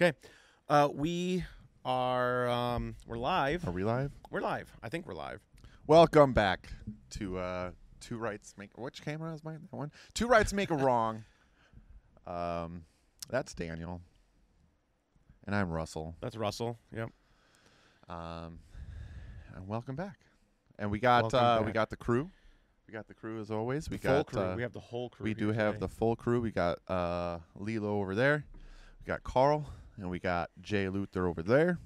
Okay. Uh, we are um, we're live. Are we live? We're live. I think we're live. Welcome back to uh, Two Rights Make. Which camera is mine? That one. Two Rights Make a Wrong. Um, that's Daniel, and I'm Russell. That's Russell. Yep. Um, and welcome back. And we got Welcome uh, we back. got the crew. We got the crew as always. We The full got crew. uh, we have the whole crew. we do have today. the full crew. We got uh, Lilo over there. We got Carl, and we got Jay Luther over there.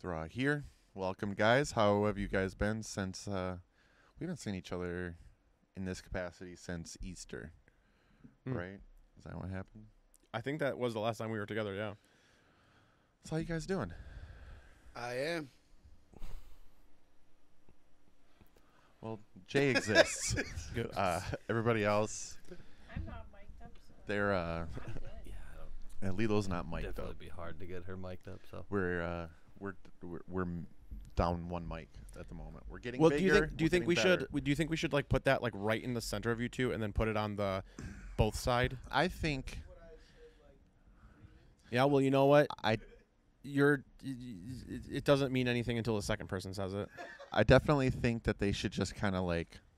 They're all here. Welcome, guys. How have you guys been since uh, we haven't seen each other in this capacity since Easter? Hmm. Right? Is that what happened? I think that was the last time we were together. Yeah. So how you guys doing? I am. Well, Jay exists. Good. uh, everybody else, I'm not mic'd up, so they're uh, I'm good. Yeah, and Lilo's not it'll mic'd definitely up. be hard to get her mic'd up. So We're uh, we're we're, we're down one mic at the moment. We're getting well, bigger. do you think do you we're think we getting better. should do you think we should like put that like right in the center of you two and then put it on the both side? I think Yeah. Well, you know what? I You're. y- y- It it doesn't mean anything until the second person says it. I definitely think that they should just kind of like you know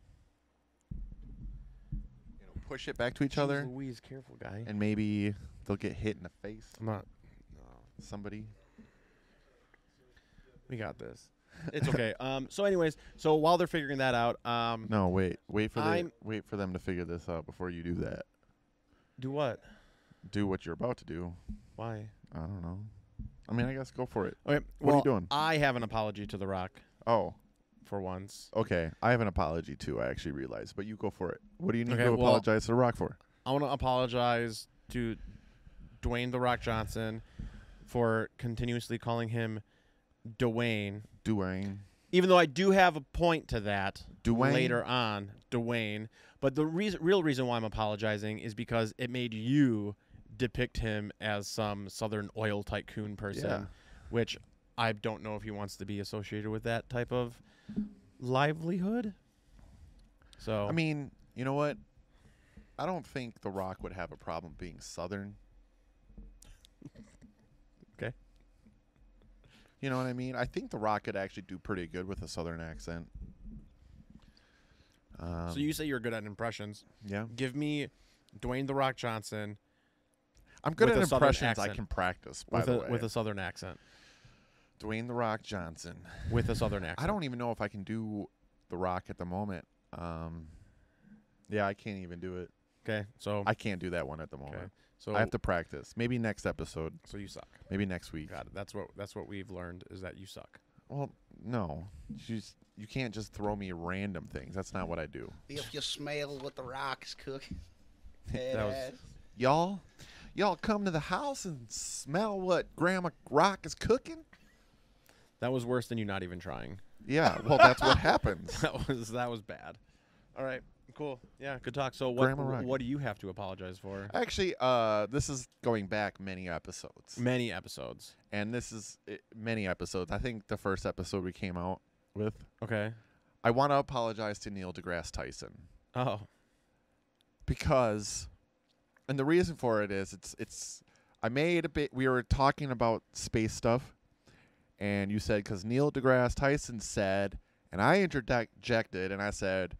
push it back to each other, Louise, careful, guy. and maybe they'll get hit in the face. I'm not. Somebody. We got this. It's okay. um. So, anyways, so while they're figuring that out, um, No, wait, wait for the I'm- wait for them to figure this out before you do that. do what? Do what you're about to do. Why? I don't know. I mean, I guess go for it. Okay. What are you well, doing? I have an apology to The Rock Oh, for once. okay. I have an apology too. I actually realized, but you go for it. What do you need Okay, to well- apologize to The Rock for? I want to apologize to Dwayne The Rock Johnson for continuously calling him Dwayne, Dwayne. even though I do have a point to that Dwayne. later on, Dwayne. But the reason, real reason why I'm apologizing is because it made you depict him as some Southern oil tycoon person, Yeah. which I don't know if he wants to be associated with that type of livelihood. So I mean, you know what? I don't think The Rock would have a problem being Southern. Okay. You know what I mean? I think The Rock could actually do pretty good with a Southern accent. Um, so you say you're good at impressions. yeah, Give me Dwayne the Rock Johnson I'm good at impressions. I can practice. By with the a way, with a Southern accent. Dwayne The Rock Johnson. With a Southern accent. I don't even know if I can do The Rock at the moment. Um, yeah, I can't even do it. Okay, so I can't do that one at the okay, moment. so I have to practice. Maybe next episode. So you suck. Maybe next week. Got it. That's what that's what we've learned is that you suck. Well, no, you you can't just throw me random things. That's not what I do. If you smell what the rock's cooking. That was- Y'all, y'all come to the house and smell what Grandma Rock is cooking. That was worse than you not even trying. Yeah, well, that's what happens. That was that was bad. All right, cool. Yeah, good talk. So what Grandma Rock. what do you have to apologize for? Actually, uh, this is going back many episodes, Many episodes. and this is uh, many episodes. I think the first episode we came out with. Okay. I want to apologize to Neil deGrasse Tyson Oh. because, and the reason for it is it's it's. I made a bit. We were talking about space stuff, and you said because Neil deGrasse Tyson said, and I interjected, and I said,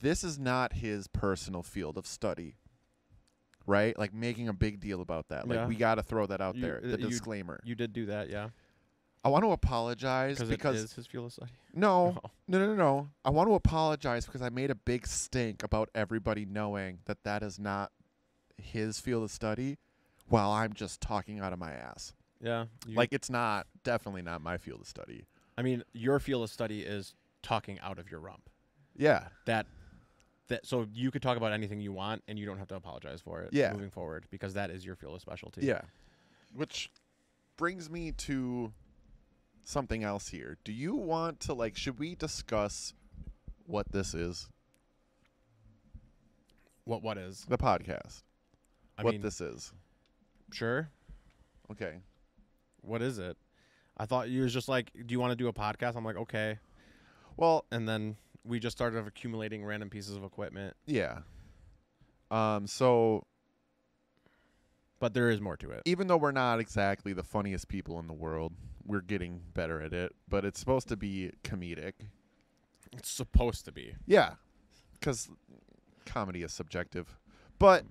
this is not his personal field of study. Right, like making a big deal about that. Like Yeah. we got to throw that out You- there. uh, The you- disclaimer. You did do that, yeah. I want to apologize Because it is his field of study. no, Oh. no, no, no, no. I want to apologize because I made a big stink about everybody knowing that that is not his field of study, while I'm just talking out of my ass. Yeah. you- like it's not, definitely not my field of study. I mean, your field of study is talking out of your rump. Yeah, That that so you could talk about anything you want and you don't have to apologize for it Yeah. moving forward because that is your field of specialty. yeah. Which brings me to something else here. Do you want to like? Should we discuss what this is? What what is? The podcast. I what mean, this is? sure. Okay. What is it? I thought you was just like, do you want to do a podcast? I'm like, okay. Well, And then we just started accumulating random pieces of equipment. Yeah. Um. So but there is more to it. even though we're not exactly the funniest people in the world, we're getting better at it. But it's supposed to be comedic. It's supposed to be. Yeah, because comedy is subjective, but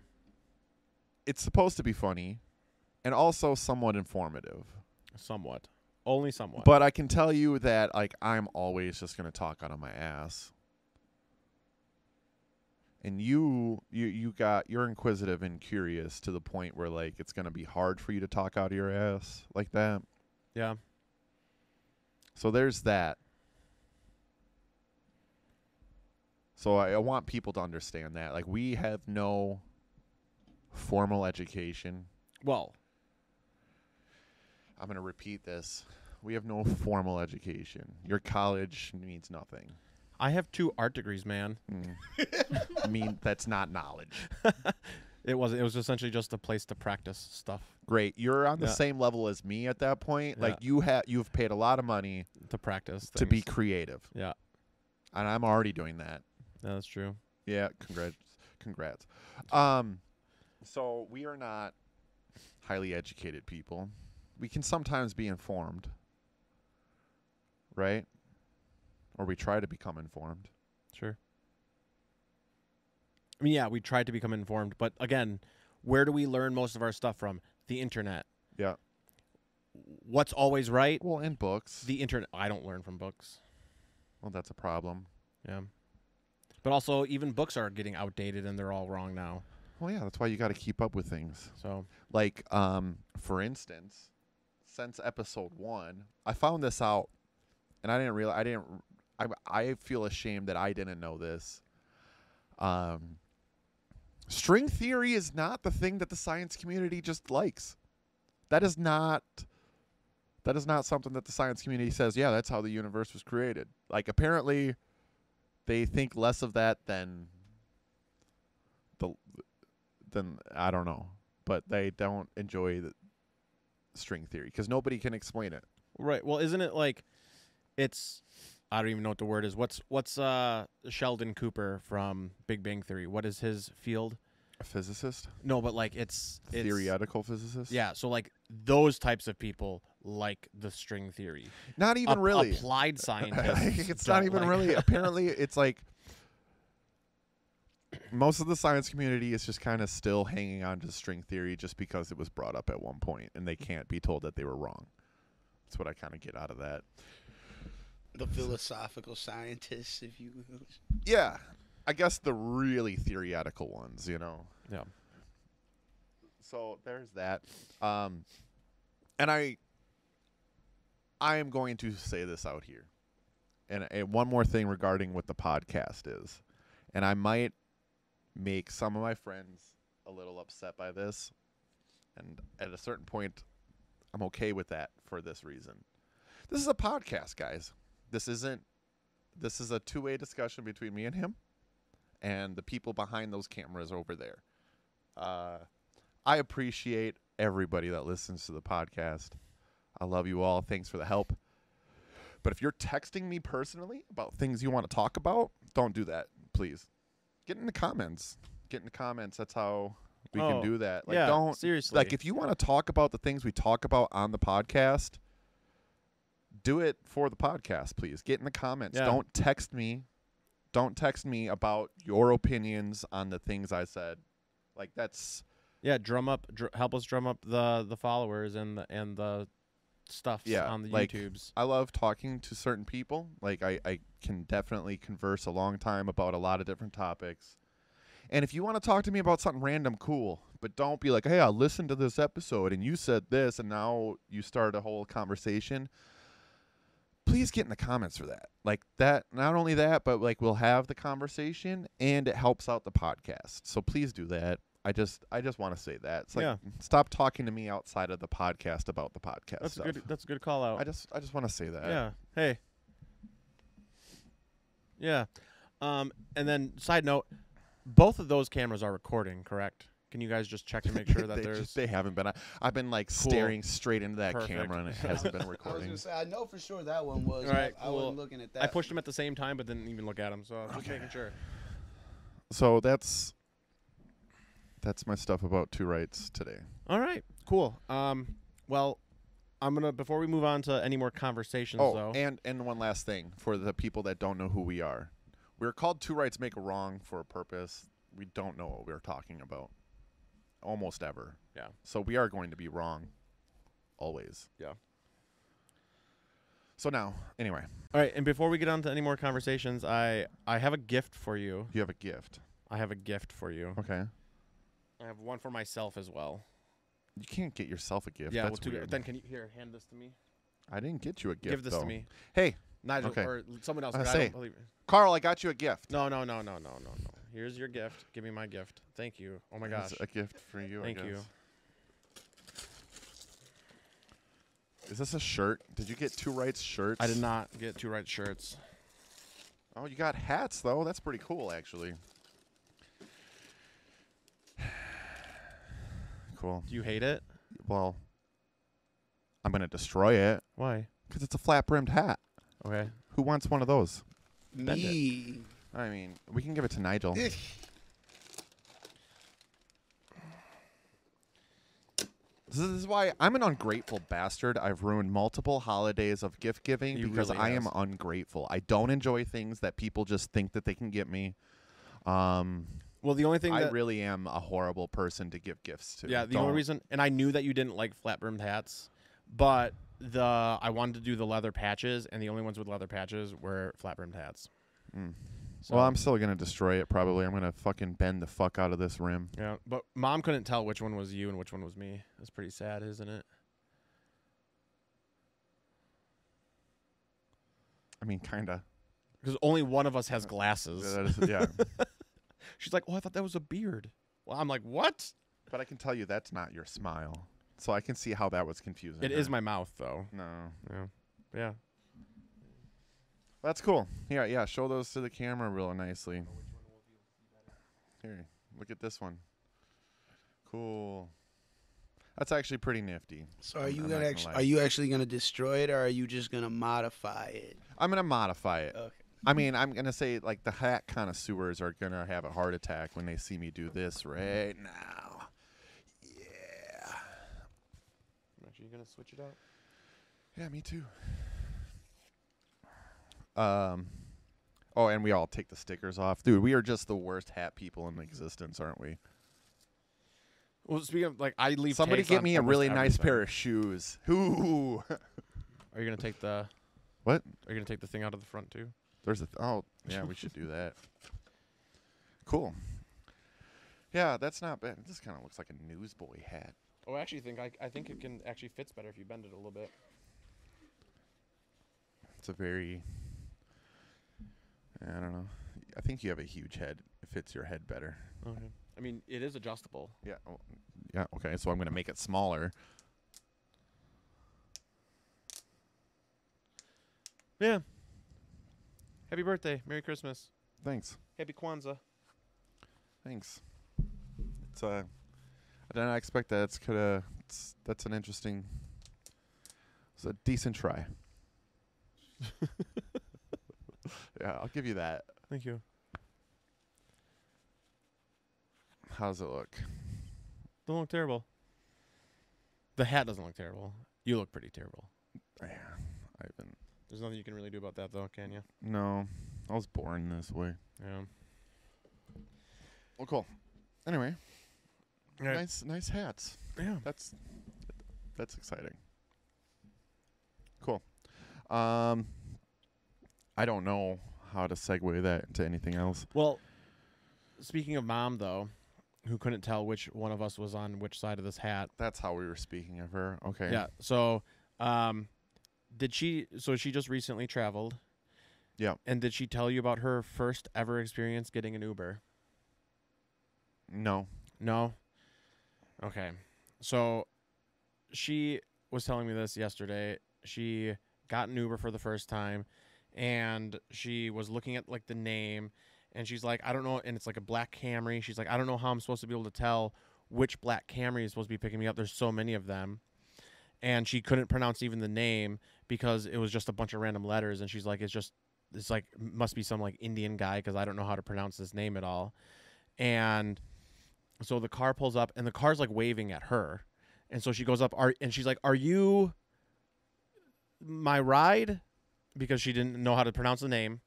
it's supposed to be funny and also somewhat informative. Somewhat. Only somewhat. But I can tell you that like I'm always just gonna talk out of my ass. And you you you got you're inquisitive and curious to the point where like it's gonna be hard for you to talk out of your ass like that. yeah. So there's that. So I, I want people to understand that. Like we have no formal education. Well, I'm gonna repeat this. We have no formal education. Your college means nothing. I have two art degrees, man. Mm. I mean, that's not knowledge. It was it was essentially just a place to practice stuff, Great, you're on the Yeah. same level as me at that point. Like you have, you've paid a lot of money to practice to be creative, Yeah, and I'm already doing that. yeah, that's true. Yeah, congrats, congrats. Um, so we are not highly educated people. We can sometimes be informed, right? Or we try to become informed. Sure. I mean, yeah, we try to become informed, but again, where do we learn most of our stuff from? The internet. Yeah. What's always right? Well, in books. The internet. I don't learn from books. well, that's a problem. Yeah. But also, even books are getting outdated and they're all wrong now. Well, yeah, that's why you got to keep up with things. So, Like, um, for instance, since episode one, I found this out, and I didn't realize. I didn't. I I feel ashamed that I didn't know this. Um, string theory is not the thing that the science community just likes. That is not. That is not something that the science community says. Yeah, that's how the universe was created. Like apparently, they think less of that than the than I don't know, but they don't enjoy the string theory because nobody can explain it. right. Well, isn't it like it's I don't even know what the word is. What's what's uh Sheldon Cooper from Big Bang Theory? What is his field? A physicist, No, but like it's, it's theoretical physicist. Yeah, so like those types of people like the string theory. not even Ap- really. applied scientists. it's not even like- really. Apparently, it's like most of the science community is just kind of still hanging on to string theory just because it was brought up at one point, and they can't be told that they were wrong. That's what I kind of get out of that. The philosophical scientists, if you will. Yeah, I guess the really theoretical ones, you know. Yeah. So there's that. Um, and I, I am going to say this out here, and, and one more thing regarding what the podcast is, and I might make some of my friends a little upset by this, and at a certain point, I'm okay with that for this reason. This is a podcast, guys. This isn't. This is a two-way discussion between me and him and the people behind those cameras over there. Uh, I appreciate everybody that listens to the podcast. I love you all. Thanks for the help. But if you're texting me personally about things you want to talk about, don't do that, please. Get in the comments. Get in the comments. That's how we Oh, can do that. Like, yeah, don't seriously. like if you want to talk about the things we talk about on the podcast, do it for the podcast, please. Get in the comments. Yeah. Don't text me. Don't text me about your opinions on the things I said. Like that's Yeah, drum up, dr- help us drum up the the followers and the and the stuff Yeah, on the like- YouTubes. I love talking to certain people. Like I, I can definitely converse a long time about a lot of different topics. And if you want to talk to me about something random, cool. But don't be like, hey, I listened to this episode and you said this, and now you start a whole conversation. Please get in the comments for that. Like that, not only that, but like we'll have the conversation and it helps out the podcast. So please do that. I just I just want to say that. It's like Yeah. stop talking to me outside of the podcast about the podcast That's stuff. a good. That's a good call out. I just I just want to say that. yeah. Hey. Yeah. Um. And then side note, both of those cameras are recording, correct? Can you guys just check to make sure that they, there's just, they haven't been. I, I've been like Cool. staring straight into that Perfect. camera and it hasn't been I was recording. gonna say I know for sure that one was. All right, I, I wasn't looking at that. I pushed them at the same time, but didn't even look at them. So I was just making sure. So that's that's my stuff about two rights today. All right, cool. Um, well, I'm gonna before we move on to any more conversations, Oh, though. and and one last thing for the people that don't know who we are, we're called Two Rights Make a Wrong for a purpose. We don't know what we're talking about, almost ever. Yeah. So we are going to be wrong, always. Yeah. So now, anyway, All right, and before we get on to any more conversations, I I have a gift for you. you have a gift. I have a gift for you. Okay. I have one for myself as well. You can't get yourself a gift. yeah, That's well, weird. then can you here hand this to me? I didn't get you a gift. Give this though. to me, Hey, Nigel, Okay. or someone else. Uh, I say. don't believe Carl, I got you a gift. No, no, no, no, no, no, no. Here's your gift. Give me my gift. Thank you. Oh my It's gosh. a gift for you. Thank I you. Is this a shirt? Did you get two rights shirts? I did not get two right shirts. Oh, you got hats though. That's pretty cool, actually. Cool. Do you hate it? Well, I'm gonna destroy it Why? because it's a flat brimmed hat. Okay. Who wants one of those? Bend it. Me. I mean, we can give it to Nigel. This is why I'm an ungrateful bastard. I've ruined multiple holidays of gift giving You because really I am has. ungrateful. I don't enjoy things that people just think that they can get me. Um, Well, the only thing I that really am a horrible person to give gifts to. yeah, the Don't- only reason, and I knew that you didn't like flat brimmed hats, but the I wanted to do the leather patches, and the only ones with leather patches were flat brimmed hats. Mm. So, Well, I'm still gonna destroy it. Probably. I'm gonna fucking bend the fuck out of this rim. yeah, but mom couldn't tell which one was you and which one was me. That's pretty sad, isn't it? I mean, kinda. Because only one of us has glasses. Yeah. She's like, "Oh, I thought that was a beard." Well, I'm like, "What?" but I can tell you that's not your smile. So I can see how that was confusing. It is her. my mouth, though. No. Yeah, yeah. That's cool. Yeah, yeah. Show those to the camera real nicely. Here, look at this one. Cool. That's actually pretty nifty. So are you I'm gonna not gonna actually are you actually gonna destroy it or are you just gonna modify it? I'm gonna modify it. Okay. I mean, I'm gonna say like the hat connoisseurs are gonna have a heart attack when they see me do this right now. Yeah. Actually, you gonna switch it out? Yeah, me too. Um. Oh, and we all take the stickers off, dude. We are just the worst hat people in existence, aren't we? Well, speaking of like, I leave. Somebody get me a really nice pair of shoes. Ooh. Are you gonna take the? What? Are you gonna take the thing out of the front too? There's a th- oh yeah, we should do that. Cool. Yeah, that's not bad. This kind of looks like a newsboy hat. Oh, I actually think I, I think it can actually fits better if you bend it a little bit. It's a very I don't know. I think you have a huge head. It fits your head better. Okay. I mean, it is adjustable. Yeah. oh, yeah. Okay. So I'm gonna make it smaller. Yeah. Happy birthday, Merry Christmas, Thanks. Happy Kwanzaa. Thanks. It's uh, I did not expect that. It's coulda. It's that's an interesting. It's a decent try. yeah, I'll give you that. Thank you. How does it look? Don't look terrible. The hat doesn't look terrible. You look pretty terrible. Yeah, I haven't. There's nothing you can really do about that, though, can you? No, I was born this way. Yeah. Well, cool. Anyway, Right. nice, nice hats. Yeah. That's that's exciting. Cool. Um, I don't know how to segue that into anything else. Well, speaking of mom, though, who couldn't tell which one of us was on which side of this hat. That's how we were speaking of her. Okay. Yeah. So, um, did she? So she just recently traveled. Yeah. And did she tell you about her first ever experience getting an Uber? No. No. Okay. So she was telling me this yesterday. She got an Uber for the first time and she was looking at like the name and she's like, I don't know and it's like a black Camry. She's like, I don't know how I'm supposed to be able to tell which black Camry is supposed to be picking me up. There's so many of them. And she couldn't pronounce even the name because it was just a bunch of random letters and she's like it's just it's like must be some like Indian guy because I don't know how to pronounce this name at all. And so the car pulls up and the car's like waving at her And so she goes up, are and she's like, "Are you my ride?" Because she didn't know how to pronounce the name.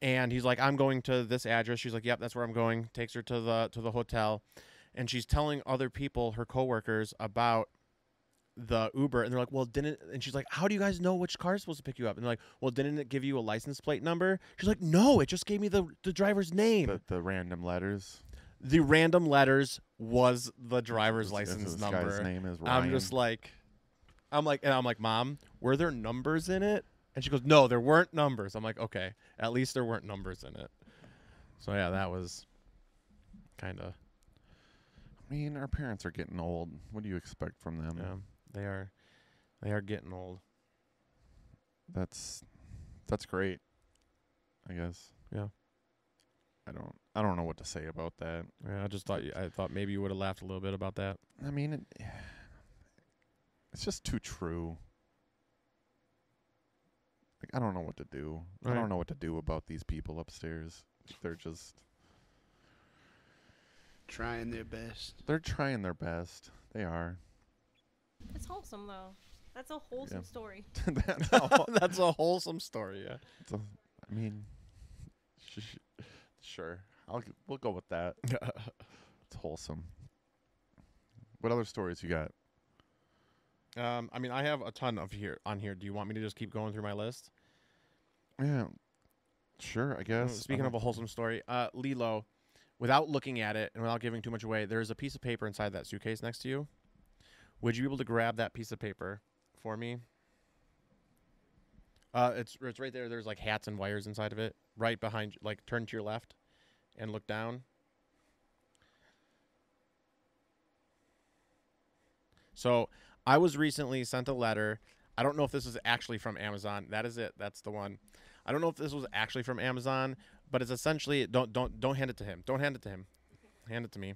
And he's like, "I'm going to this address." She's like, "Yep, that's where I'm going." Takes her to the to the hotel, and she's telling other people, her coworkers, about the Uber, and they're like, "Well, didn't?" And she's like, "How do you guys know which car is supposed to pick you up?" And they're like, "Well, didn't it give you a license plate number?" She's like, "No, it just gave me the the driver's name." The, the random letters. the random letters was the driver's license this number. guy's name is Ryan. I'm just like, I'm like, and I'm like, Mom, were there numbers in it? And she goes, No, there weren't numbers. I'm like, Okay, at least there weren't numbers in it. So yeah, that was kind of I mean, our parents are getting old. What do you expect from them? yeah. They are, they are getting old. That's that's great. I guess. Yeah. I don't I don't know what to say about that. Yeah, I just thought you, I thought maybe you would have laughed a little bit about that. I mean, it, it's just too true. Like I don't know what to do. I don't know what to do about these people upstairs. They're just Trying their best. they're trying their best. They are. It's wholesome though. That's a wholesome Yeah. story. That- That's a wholesome story. Yeah. it's a- I mean, sh- sh- sure. I'll g- we'll go with that. It's wholesome. What other stories you got? um, I mean, I have a ton of here on here. Do you want me to just keep going through my list? Yeah. Sure, I guess. Speaking of a wholesome story, uh, Lilo, without looking at it and without giving too much away, there's a piece of paper inside that suitcase next to you. Would you be able to grab that piece of paper for me? Uh, it's it's right there. There's like hats and wires inside of it, right behind. you. Like turn to your left, and look down. So I was recently sent a letter. I don't know if this is actually from Amazon. That is it. That's the one. I don't know if this was actually from Amazon, but it's essentially don't don't don't hand it to him. Don't hand it to him. Hand it to me.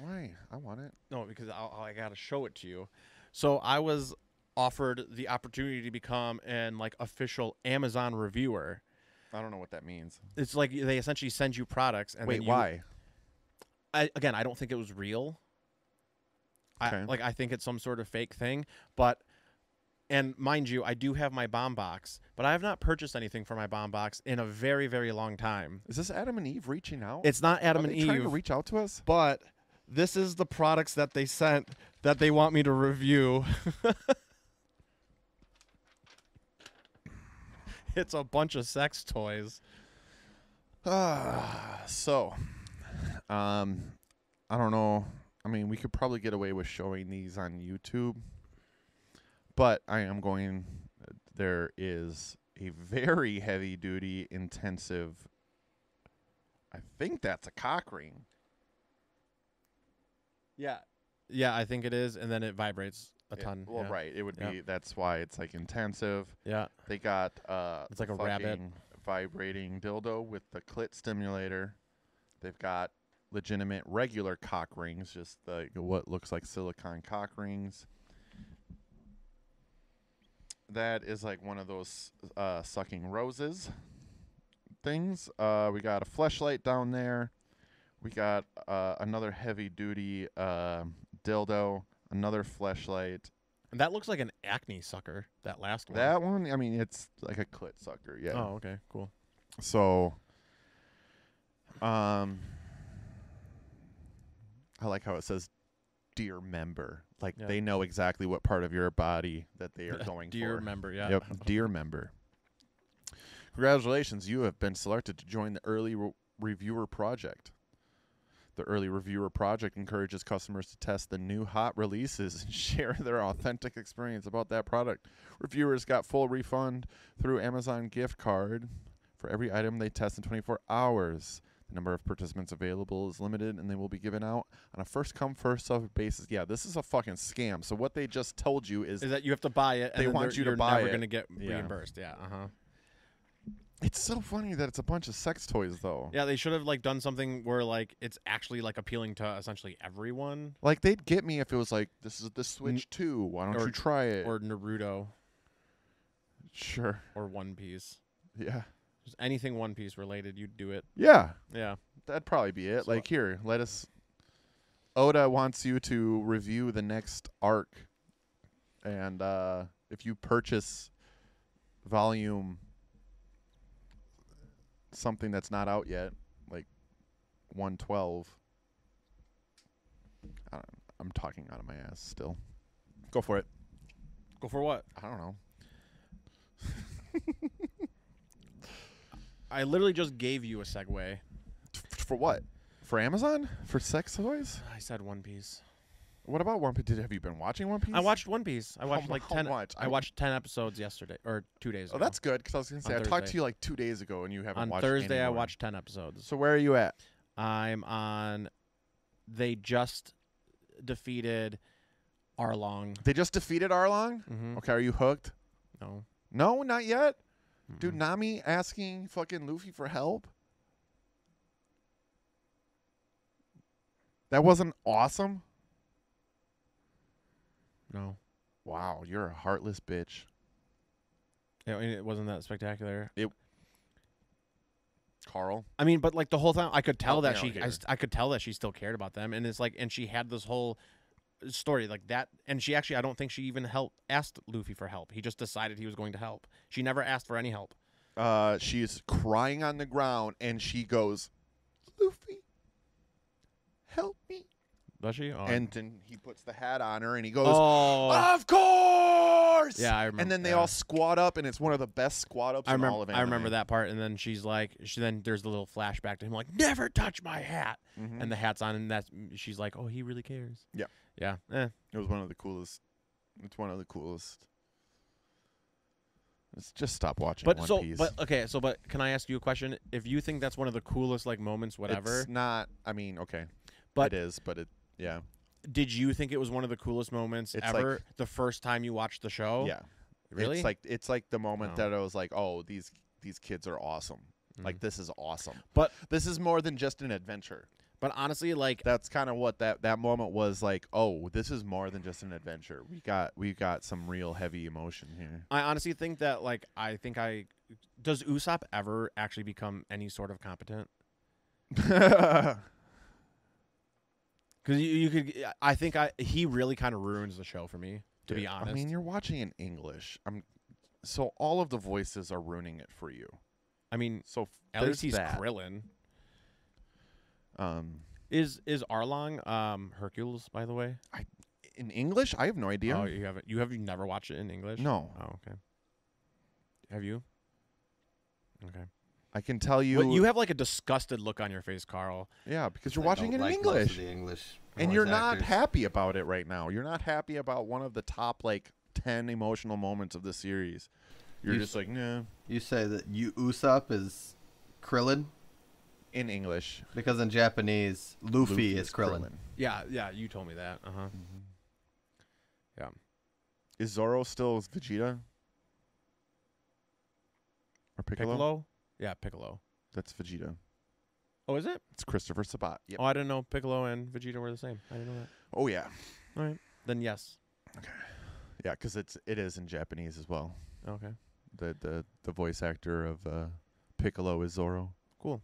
Why? I want it. No, because I'll, I gotta show it to you. So I was offered the opportunity to become an like official Amazon reviewer. I don't know what that means. It's like they essentially send you products and Wait, then you, why? I, again, I don't think it was real. I, Okay. like I think it's some sort of fake thing, but and mind you, I do have my bomb box, but I have not purchased anything for my bomb box in a very very long time. Is this Adam and Eve reaching out? It's not Adam Are and they trying Eve, to reach out to us? but this is the products that they sent that they want me to review. it's a bunch of sex toys. Ah, so, um, I don't know. I mean, we could probably get away with showing these on YouTube, but I am going. There is a very heavy duty, intensive. I think that's a cock ring. Yeah. Yeah, I think it is, and then it vibrates a Yeah, ton. Well, yeah. right. It would Yeah. be. That's why it's like intensive. Yeah. They got uh, It's like a rabbit. fucking vibrating dildo with the clit stimulator. They've got legitimate regular cock rings, just the what looks like silicone cock rings. That is like one of those uh, sucking roses things. Uh, we got a fleshlight down there. We got uh, another heavy duty uh, dildo, another fleshlight. And that looks like an acne sucker. That last one. That one, I mean, it's like a clit sucker. Yeah. Oh, okay, cool. So, um, I like how it says "dear member." Like Yeah. they know exactly what part of your body that they are going you for. remember? Yeah. Yep, dear member. Congratulations, you have been selected to join the early re- reviewer project. The early reviewer project encourages customers to test the new hot releases and share their authentic experience about that product. Reviewers got full refund through Amazon gift card for every item they test in 24 hours. The number of participants available is limited and they will be given out on a first come first served basis. Yeah, this is a fucking scam. So what they just told you is Is that you have to buy it? And They want they're- you to you're buy never it. gonna get Yeah. reimbursed. Yeah. Uh huh. It's so funny that it's a bunch of sex toys, though. Yeah, they should have like done something where like it's actually like appealing to essentially everyone. Like they'd get me if it was like, "This is the Switch 2. Why don't or- you try it?" Or Naruto sure, or One Piece. yeah, Just anything One Piece related, you'd do it. yeah. Yeah. That'd probably be it. So- like here, let us Oda wants you to review the next arc, and uh, if you purchase volume something that's not out yet, like one twelve. I don't, I'm talking out of my ass still. Go for it. Go for what? I don't know. I literally just gave you a segue. For what? For Amazon? For sex toys? I said One Piece. What about One Piece? Did, have you been watching One Piece? I watched One Piece. I watched like how ten. much? I I- watched ten episodes yesterday or two days Oh, ago. that's good because I was gonna say On I talked Thursday. to you like two days ago and you haven't watched. on watched. Thursday. I anymore. watched ten episodes. So where are you at? I'm on. They just defeated Arlong. They just defeated Arlong. Mm-hmm. Okay, are you hooked? No, No, not yet. Dude. Nami asking fucking Luffy for help. That wasn't awesome. No. Wow, you're a heartless bitch. Yeah, I mean, it wasn't that spectacular. Carl. I mean, but like the whole time, I could tell Help that out she, I, here. st- I could tell that she still cared about them, and it's like, and she had this whole story like that, and she actually, I don't think she even helped asked Luffy for help. He just decided he was going to help. She never asked for any help. Uh, she's crying on the ground and she goes, Luffy, help me. Does she? Oh, And then he puts the hat on her and he goes, oh, Of course. yeah, I remember. And then they yeah. all squat up, and it's one of the best squat ups I in all remember. of I anime. remember that part, and then she's like, she then there's the little flashback to him like, never touch my hat, Mhm. and the hat's on, and that's she's like, oh, he really cares. Yeah. yeah. Eh. It was one of the coolest. It's one of the coolest. Let's just stop watching But One so, Piece. but okay, so but can I ask you a question? If you think that's one of the coolest like moments, whatever, It's not. I mean, okay, But- it is. But it, yeah, did you think it was one of the coolest moments It's ever? like- the first time you watched the show, yeah. really? It's like it's like the moment Oh. that I was like, oh, these these kids are awesome. Like Mhm. this is awesome. But- this is more than just an adventure. but honestly, like That's kind of what that that moment was like. Oh, this is more than just an adventure. We got we got some real heavy emotion here. I honestly think that like I think I does Usopp ever actually become any sort of competent? Because you, you could, I think I he really kind of ruins the show for me. To be honest, I mean, you're watching in English. I'm so all of the voices are ruining it for you. I mean, So f- at there's least he's that. Krillin. Um, Is is Arlong um Hercules by the way? in English, I have no idea. Oh, you haven't you have you never watched it in English? no, Oh, okay. Have you? Okay. I can tell you. You, you have like a disgusted look on your face, Carl. yeah, because you're I watching it don't in like most of English, the English and you're not happy about it right now. You're not happy about one of the top like ten emotional moments of the series. You're You just s- like, nah. You say that you Usopp is Krillin In English, because in Japanese Luffy, is Krillin. Yeah, yeah, you told me that. Uh huh. Yeah. Is Zoro still Vegeta? Or Piccolo? Piccolo? Yeah, Piccolo. That's Vegeta. Oh, is it? It's Christopher Sabat. Yep. Oh, I didn't know Piccolo and Vegeta were the same. I didn't know that. Oh yeah, All right. Then yes. Okay. Yeah, because it's it is in Japanese as well. Okay. The the the voice actor of uh, Piccolo is Zoro. Cool.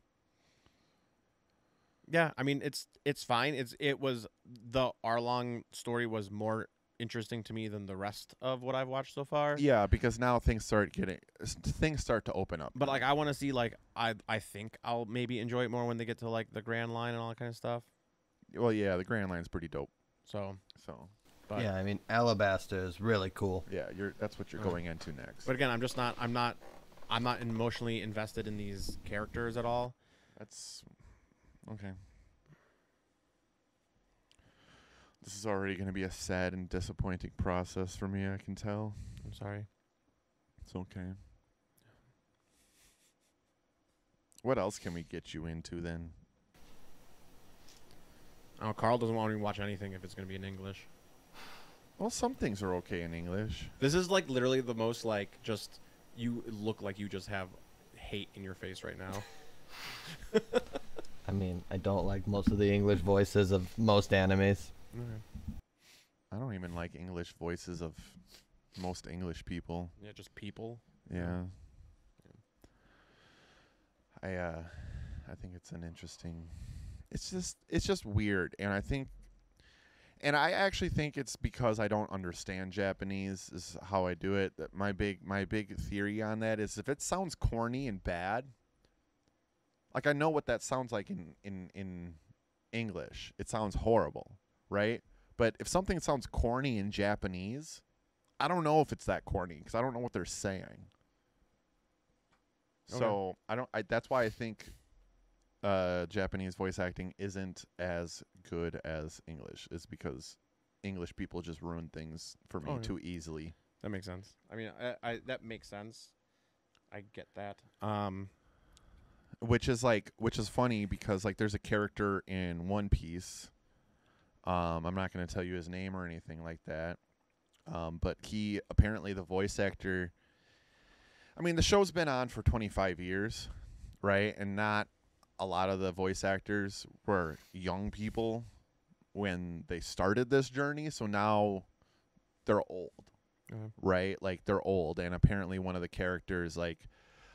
Yeah, I mean it's it's fine. It's it was the Arlong story was more interesting to me than the rest of what I've watched so far. Yeah, because now things start getting things start to open up. But like I want to see like I I think I'll maybe enjoy it more when they get to like the Grand Line and all that kind of stuff. well, yeah, the Grand Line's pretty dope. So, So but yeah, I mean Alabasta is really cool. yeah, you're that's what you're Oh. going into next. but again, I'm just not I'm not I'm not emotionally invested in these characters at all. That's okay. This is already going to be a sad and disappointing process for me. I can tell. I'm sorry. It's okay. What else can we get you into then? Oh, Carl doesn't want me to watch anything if it's going to be in English. Well, some things are okay in English. This is like literally the most like just you look like you just have hate in your face right now. I mean, I don't like most of the English voices of most animes. I don't even like English voices of most English people. Yeah, just people. Yeah. I uh I think it's an interesting it's just it's just weird and I think and I actually think it's because I don't understand Japanese is how I do it. That my big my big theory on that is if it sounds corny and bad, like I know what that sounds like in in in English. It sounds horrible, right? But if something sounds corny in Japanese, I don't know if it's that corny because I don't know what they're saying. Okay. So I don't. I, that's why I think uh, Japanese voice acting isn't as good as English. Is because English people just ruin things for me Oh, yeah. too easily. That makes sense. I mean, I, I that makes sense. I get that. Um, which is like which is funny because like there's a character in One Piece. Um, I'm not going to tell you his name or anything like that. Um, but he apparently the voice actor. I mean, the show's been on for 25 years, right? And not a lot of the voice actors were young people when they started this journey. So now they're old uh, right? Like they're old, and apparently one of the characters, like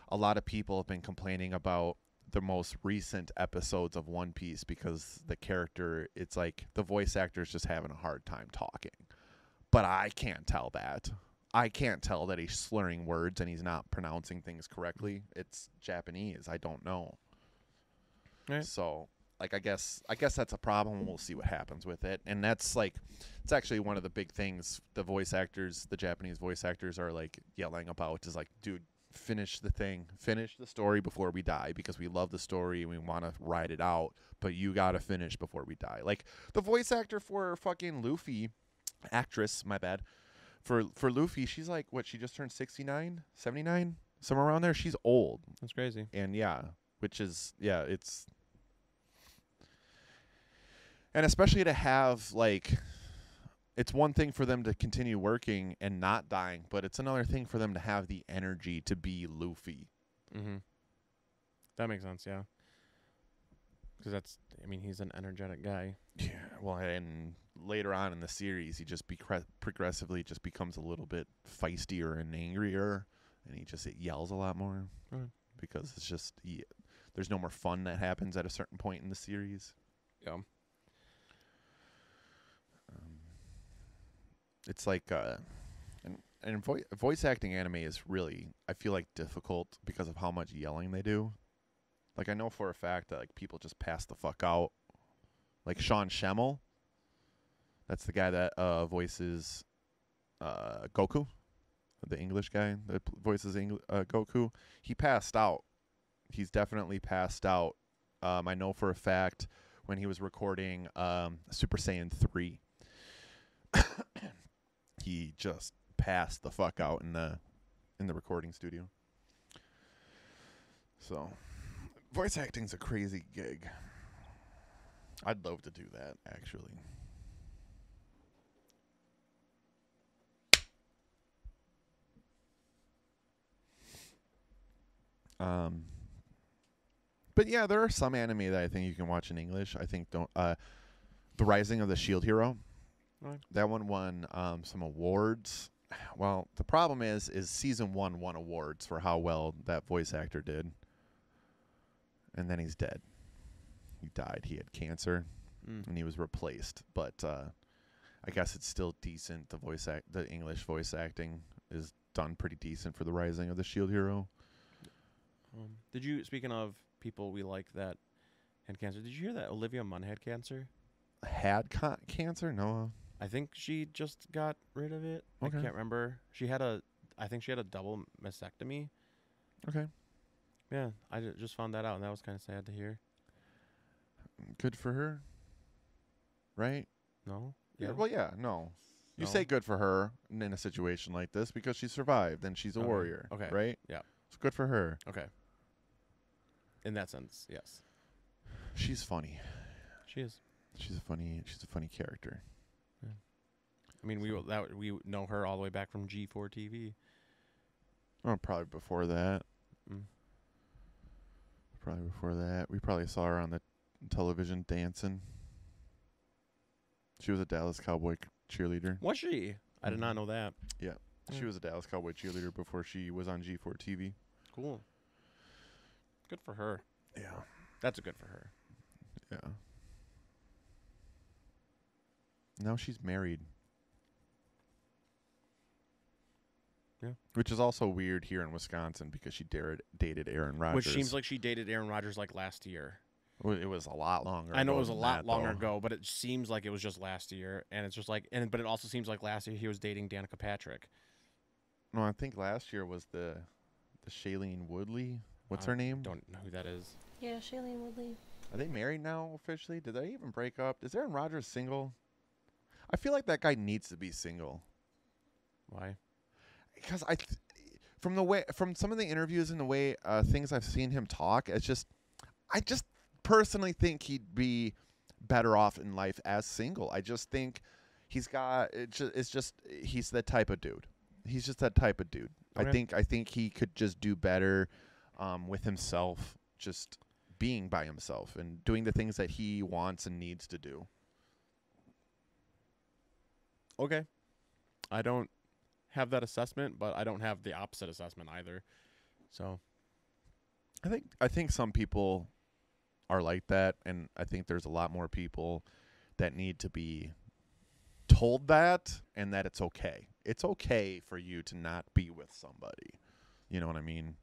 a lot of people have been complaining about the most recent episodes of One Piece because the character, it's like the voice actor is just having a hard time talking. But I can't tell that. I can't tell that he's slurring words and he's not pronouncing things correctly. It's Japanese. I don't know. Right. So, like I guess I guess that's a problem. We'll see what happens with it. And that's like it's actually one of the big things the voice actors, the Japanese voice actors are like yelling about is like, dude, finish the thing. Finish the story before we die because we love the story and we want to ride it out, but you got to finish before we die. Like the voice actor for fucking Luffy, actress, my bad. For for Luffy, she's like what? She just turned 69, 79, somewhere around there. She's old that's crazy. and yeah, which is yeah, it's and especially to have like it's one thing for them to continue working and not dying, but it's another thing for them to have the energy to be Luffy. Mm-hmm. That makes sense. Yeah. Because that's. I mean, he's an energetic guy. Yeah, well, and later on in the series, he just be progressively just becomes a little bit feistier and angrier, and he just it yells a lot more Alright. because it's just he, there's no more fun that happens at a certain point in the series. Yeah. It's like uh, and and vo- voice acting anime is really I feel like difficult because of how much yelling they do. Like I know for a fact that like people just pass the fuck out. Like Sean Schemmel, that's the guy that uh voices uh Goku, the English guy that voices Engl- uh, Goku. He passed out. He's definitely passed out. Um, I know for a fact when he was recording um, Super Saiyan 3. He just passed the fuck out in the in the recording studio. So, voice acting's a crazy gig. I'd love to do that actually. Um but yeah, there are some anime that I think you can watch in English. I think don't uh The Rising of the Shield Hero. Right. That one won um, some awards. Well, the problem is is season 1 won awards for how well that voice actor did. And then he's dead. He died. He had cancer Mm. and he was replaced. But uh, I guess it's still decent. The voice act, the English voice acting is done pretty decent for the Rising of the Shield Hero. Um, did you? Speaking of people we like that had cancer, did you hear that Olivia Munn had cancer? Had ca- cancer? No. I think she just got rid of it. Okay. I can't remember. She had a. I think she had a double mastectomy. Okay. Yeah, I ju- just found that out, and that was kind of sad to hear. Good for her. Right? No. Yeah. Well, yeah. No. You No? say good for her in in a situation like this because she survived and she's a Okay. warrior. Okay. Right? Yeah. It's good for her. Okay. In that sense, yes, She's funny. she is. She's a funny. She's a funny character. I mean, we will- that we know her all the way back from G4 TV. Oh, probably before that. Mm. Probably before that. We probably saw her on the television dancing. She was a Dallas Cowboy cheerleader. Was she? I did not know that. Yeah. She Mm. was a Dallas Cowboy cheerleader before she was on G4 TV. Cool. Good for her. Yeah. That's a good for her. Yeah. Now she's married. Yeah. Which is also weird here in Wisconsin because she dared, dated Aaron Rodgers. Which seems like she dated Aaron Rodgers like last year. Well, it was a lot longer. I know it ago was a than lot that, longer though. ago, but it seems like it was just last year, and it's just like, and but it also seems like last year he was dating Danica Patrick. No, I think last year was the the Shailene Woodley. What's I her name? Don't know who that is. Yeah, Shailene Woodley. Are they married now officially? Did they even break up? Is Aaron Rodgers single? I feel like that guy needs to be single Why? Because I, th- from the way from some of the interviews and the way uh, things I've seen him talk, it's just, I just personally think he'd be better off in life as single. I just think he's got it just, it's just he's that type of dude. He's just that type of dude. I think I think he could just do better um, with himself, just being by himself and doing the things that he wants and needs to do. Okay. I don't have that assessment, but I don't have the opposite assessment either. So I think I think some people are like that, and I think there's a lot more people that need to be told that and that it's okay. It's okay for you to not be with somebody. You know what I mean?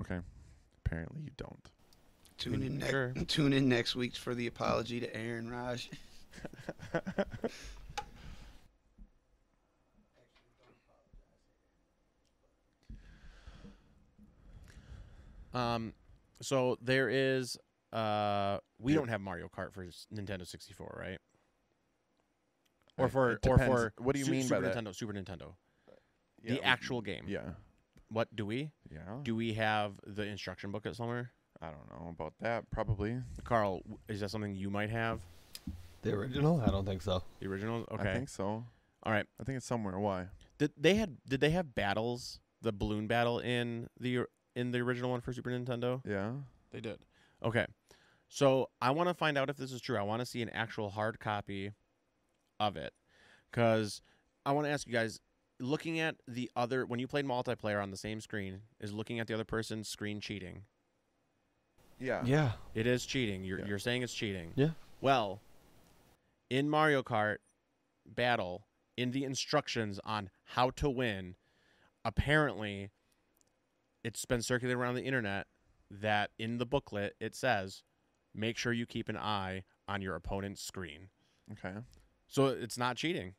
Okay. Apparently you don't. Tune in, ne- Sure. tune in next week for the apology to Aaron Raj. Um, so there is uh, we Yeah. don't have Mario Kart for Nintendo 64, right? Or for or for What do you Su- mean by Super that? Nintendo, Super Nintendo, Yeah, the actual game. Yeah. What do we Yeah. do? We have the instruction booklet somewhere. I don't know about that. Probably. Carl, w- is that something you might have? The original? I don't think so. The original. Okay. I think so. All right. I think it's somewhere. Why? Did they had did they have battles? The balloon battle in the or- in the original one for Super Nintendo. Yeah. They did. Okay. So I want to find out if this is true. I want to see an actual hard copy of it. Because I want to ask you guys looking at the other, when you played multiplayer on the same screen, is looking at the other person's screen cheating? Yeah. Yeah. It is cheating. You're, Yeah. you're saying it's cheating. Yeah. Well, in Mario Kart Battle, in the instructions on how to win, apparently it's been circulated around the internet that in the booklet it says make sure you keep an eye on your opponent's screen. Okay. So it's not cheating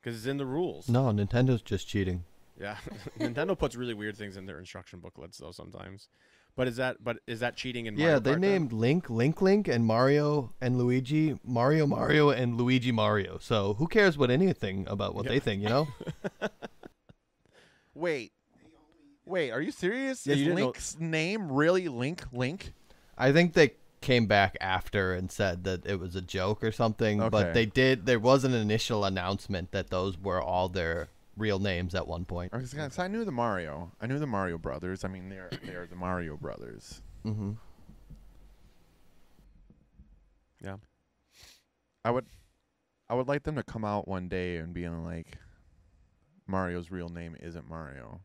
because it's in the rules. No, Nintendo's just cheating. Yeah. Nintendo puts really weird things in their instruction booklets though sometimes. But is that but is that cheating in Mario yeah, they Kart then? named Link Link Link and Mario and Luigi Mario Mario and Luigi Mario. So who cares what anything about what Yeah. they think, you know? Wait. Wait, are you serious? Yeah, Is you didn't know- Link's name really Link Link? I think they came back after and said that it was a joke or something, Okay. but they did there was an initial announcement that those were all their real names at one point. Or- 'cause I knew the Mario. I knew the Mario brothers. I mean, they're they're the Mario brothers. Mhm. Yeah. I would I would like them to come out one day and being like Mario's real name isn't Mario.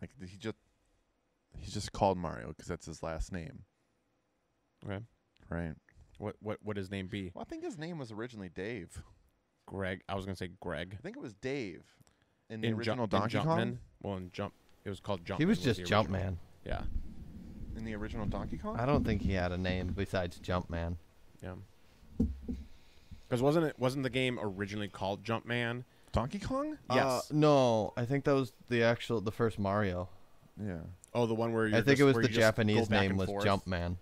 Like he just he's just called Mario because that's his last name, Okay. right? What what would his name be? Well, I think his name was originally Dave. Greg. I was gonna say Greg. I think it was Dave in the in Ju- original in Donkey Jumpman. Kong. Well, in Jump, it was called Jumpman. He was just original. Jumpman. Yeah, In the original Donkey Kong. I don't think he had a name besides Jumpman. yeah. Because wasn't it wasn't the game originally called Jumpman? Donkey Kong. Yes. Uh, no, I think that was the actual the first Mario. Yeah. oh, the one where you're I think just- it was the you just go Japanese name was forth. Jumpman.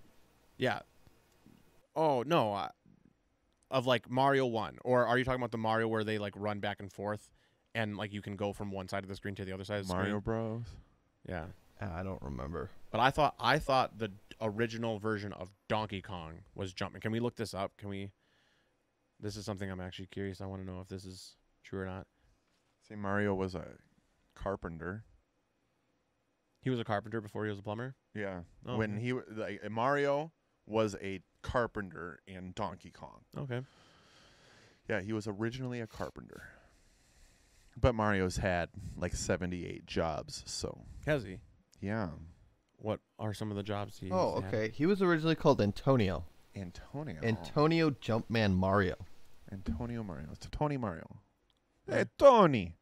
Yeah. Oh no, I, of like Mario One, or are you talking about the Mario where they like run back and forth, and like you can go from one side of the screen to the other side of the Mario screen? Bros. Yeah. Ah, I don't remember. But I thought I thought the original version of Donkey Kong was Jumpman. Can we look this up? Can we? This is something I'm actually curious. I want to know if this is true or not. Say Mario was a carpenter. He was a carpenter before he was a plumber. Yeah. Oh, when okay. he w- like Mario was a carpenter in Donkey Kong. Okay. Yeah, he was originally a carpenter. But Mario's had like 78 jobs, so Has he? yeah. what are some of the jobs he? Oh, he had. okay. He was originally called Antonio. Antonio. Antonio Jumpman Mario. Antonio Mario. It's Tony Mario. Hey Tony.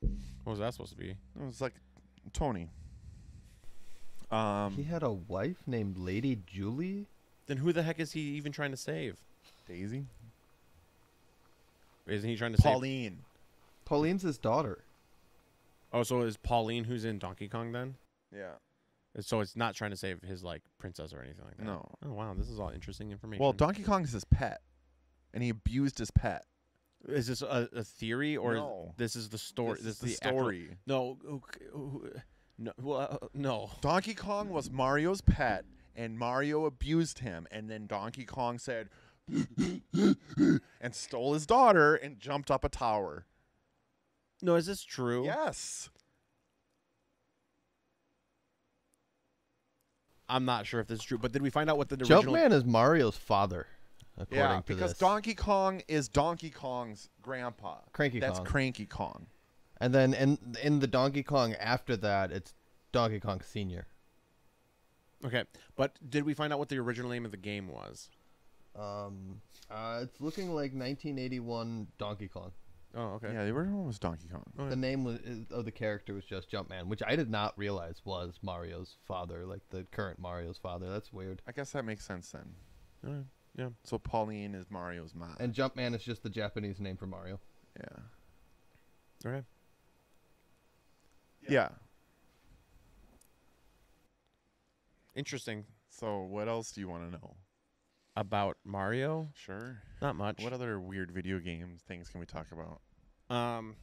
What was that supposed to be? It was like Tony. Um, He had a wife named Lady Julie. Then who the heck is he even trying to save? Daisy. Isn't he trying to save? Pauline. Pauline's his daughter. Oh, so is Pauline who's in Donkey Kong then? Yeah. So it's not trying to save his like princess or anything like that. No. Oh wow, this is all interesting information. Well, Donkey Kong's his pet, and he abused his pet. is this a, a theory or No. this is the story? This is is the actual- story. no, who- who- no, well, uh, no. Donkey Kong was Mario's pet, and Mario abused him, and then Donkey Kong said, and stole his daughter and jumped up a tower. No, is this true? Yes. I'm not sure if this is true, but did we find out what the original? Jumpman is Mario's father, according Yeah, to because this. Donkey Kong is Donkey Kong's grandpa. Cranky That's Kong. Cranky Kong. And then in in the Donkey Kong after that, it's Donkey Kong Senior. Okay, but did we find out what the original name of the game was? Um, uh, it's looking like 1981 Donkey Kong. Oh, okay. Yeah, the original was Donkey Kong. Oh, The name was, of the character was just Jumpman, which I did not realize was Mario's father, like the current Mario's father. That's weird. I guess that makes sense then. Alright, Yeah. So Pauline is Mario's mom. And Jumpman is just the Japanese name for Mario. yeah. Okay. Yeah. Interesting So what else do you want to know? about Mario. Sure. Not much. What other weird video game things can we talk about? Um.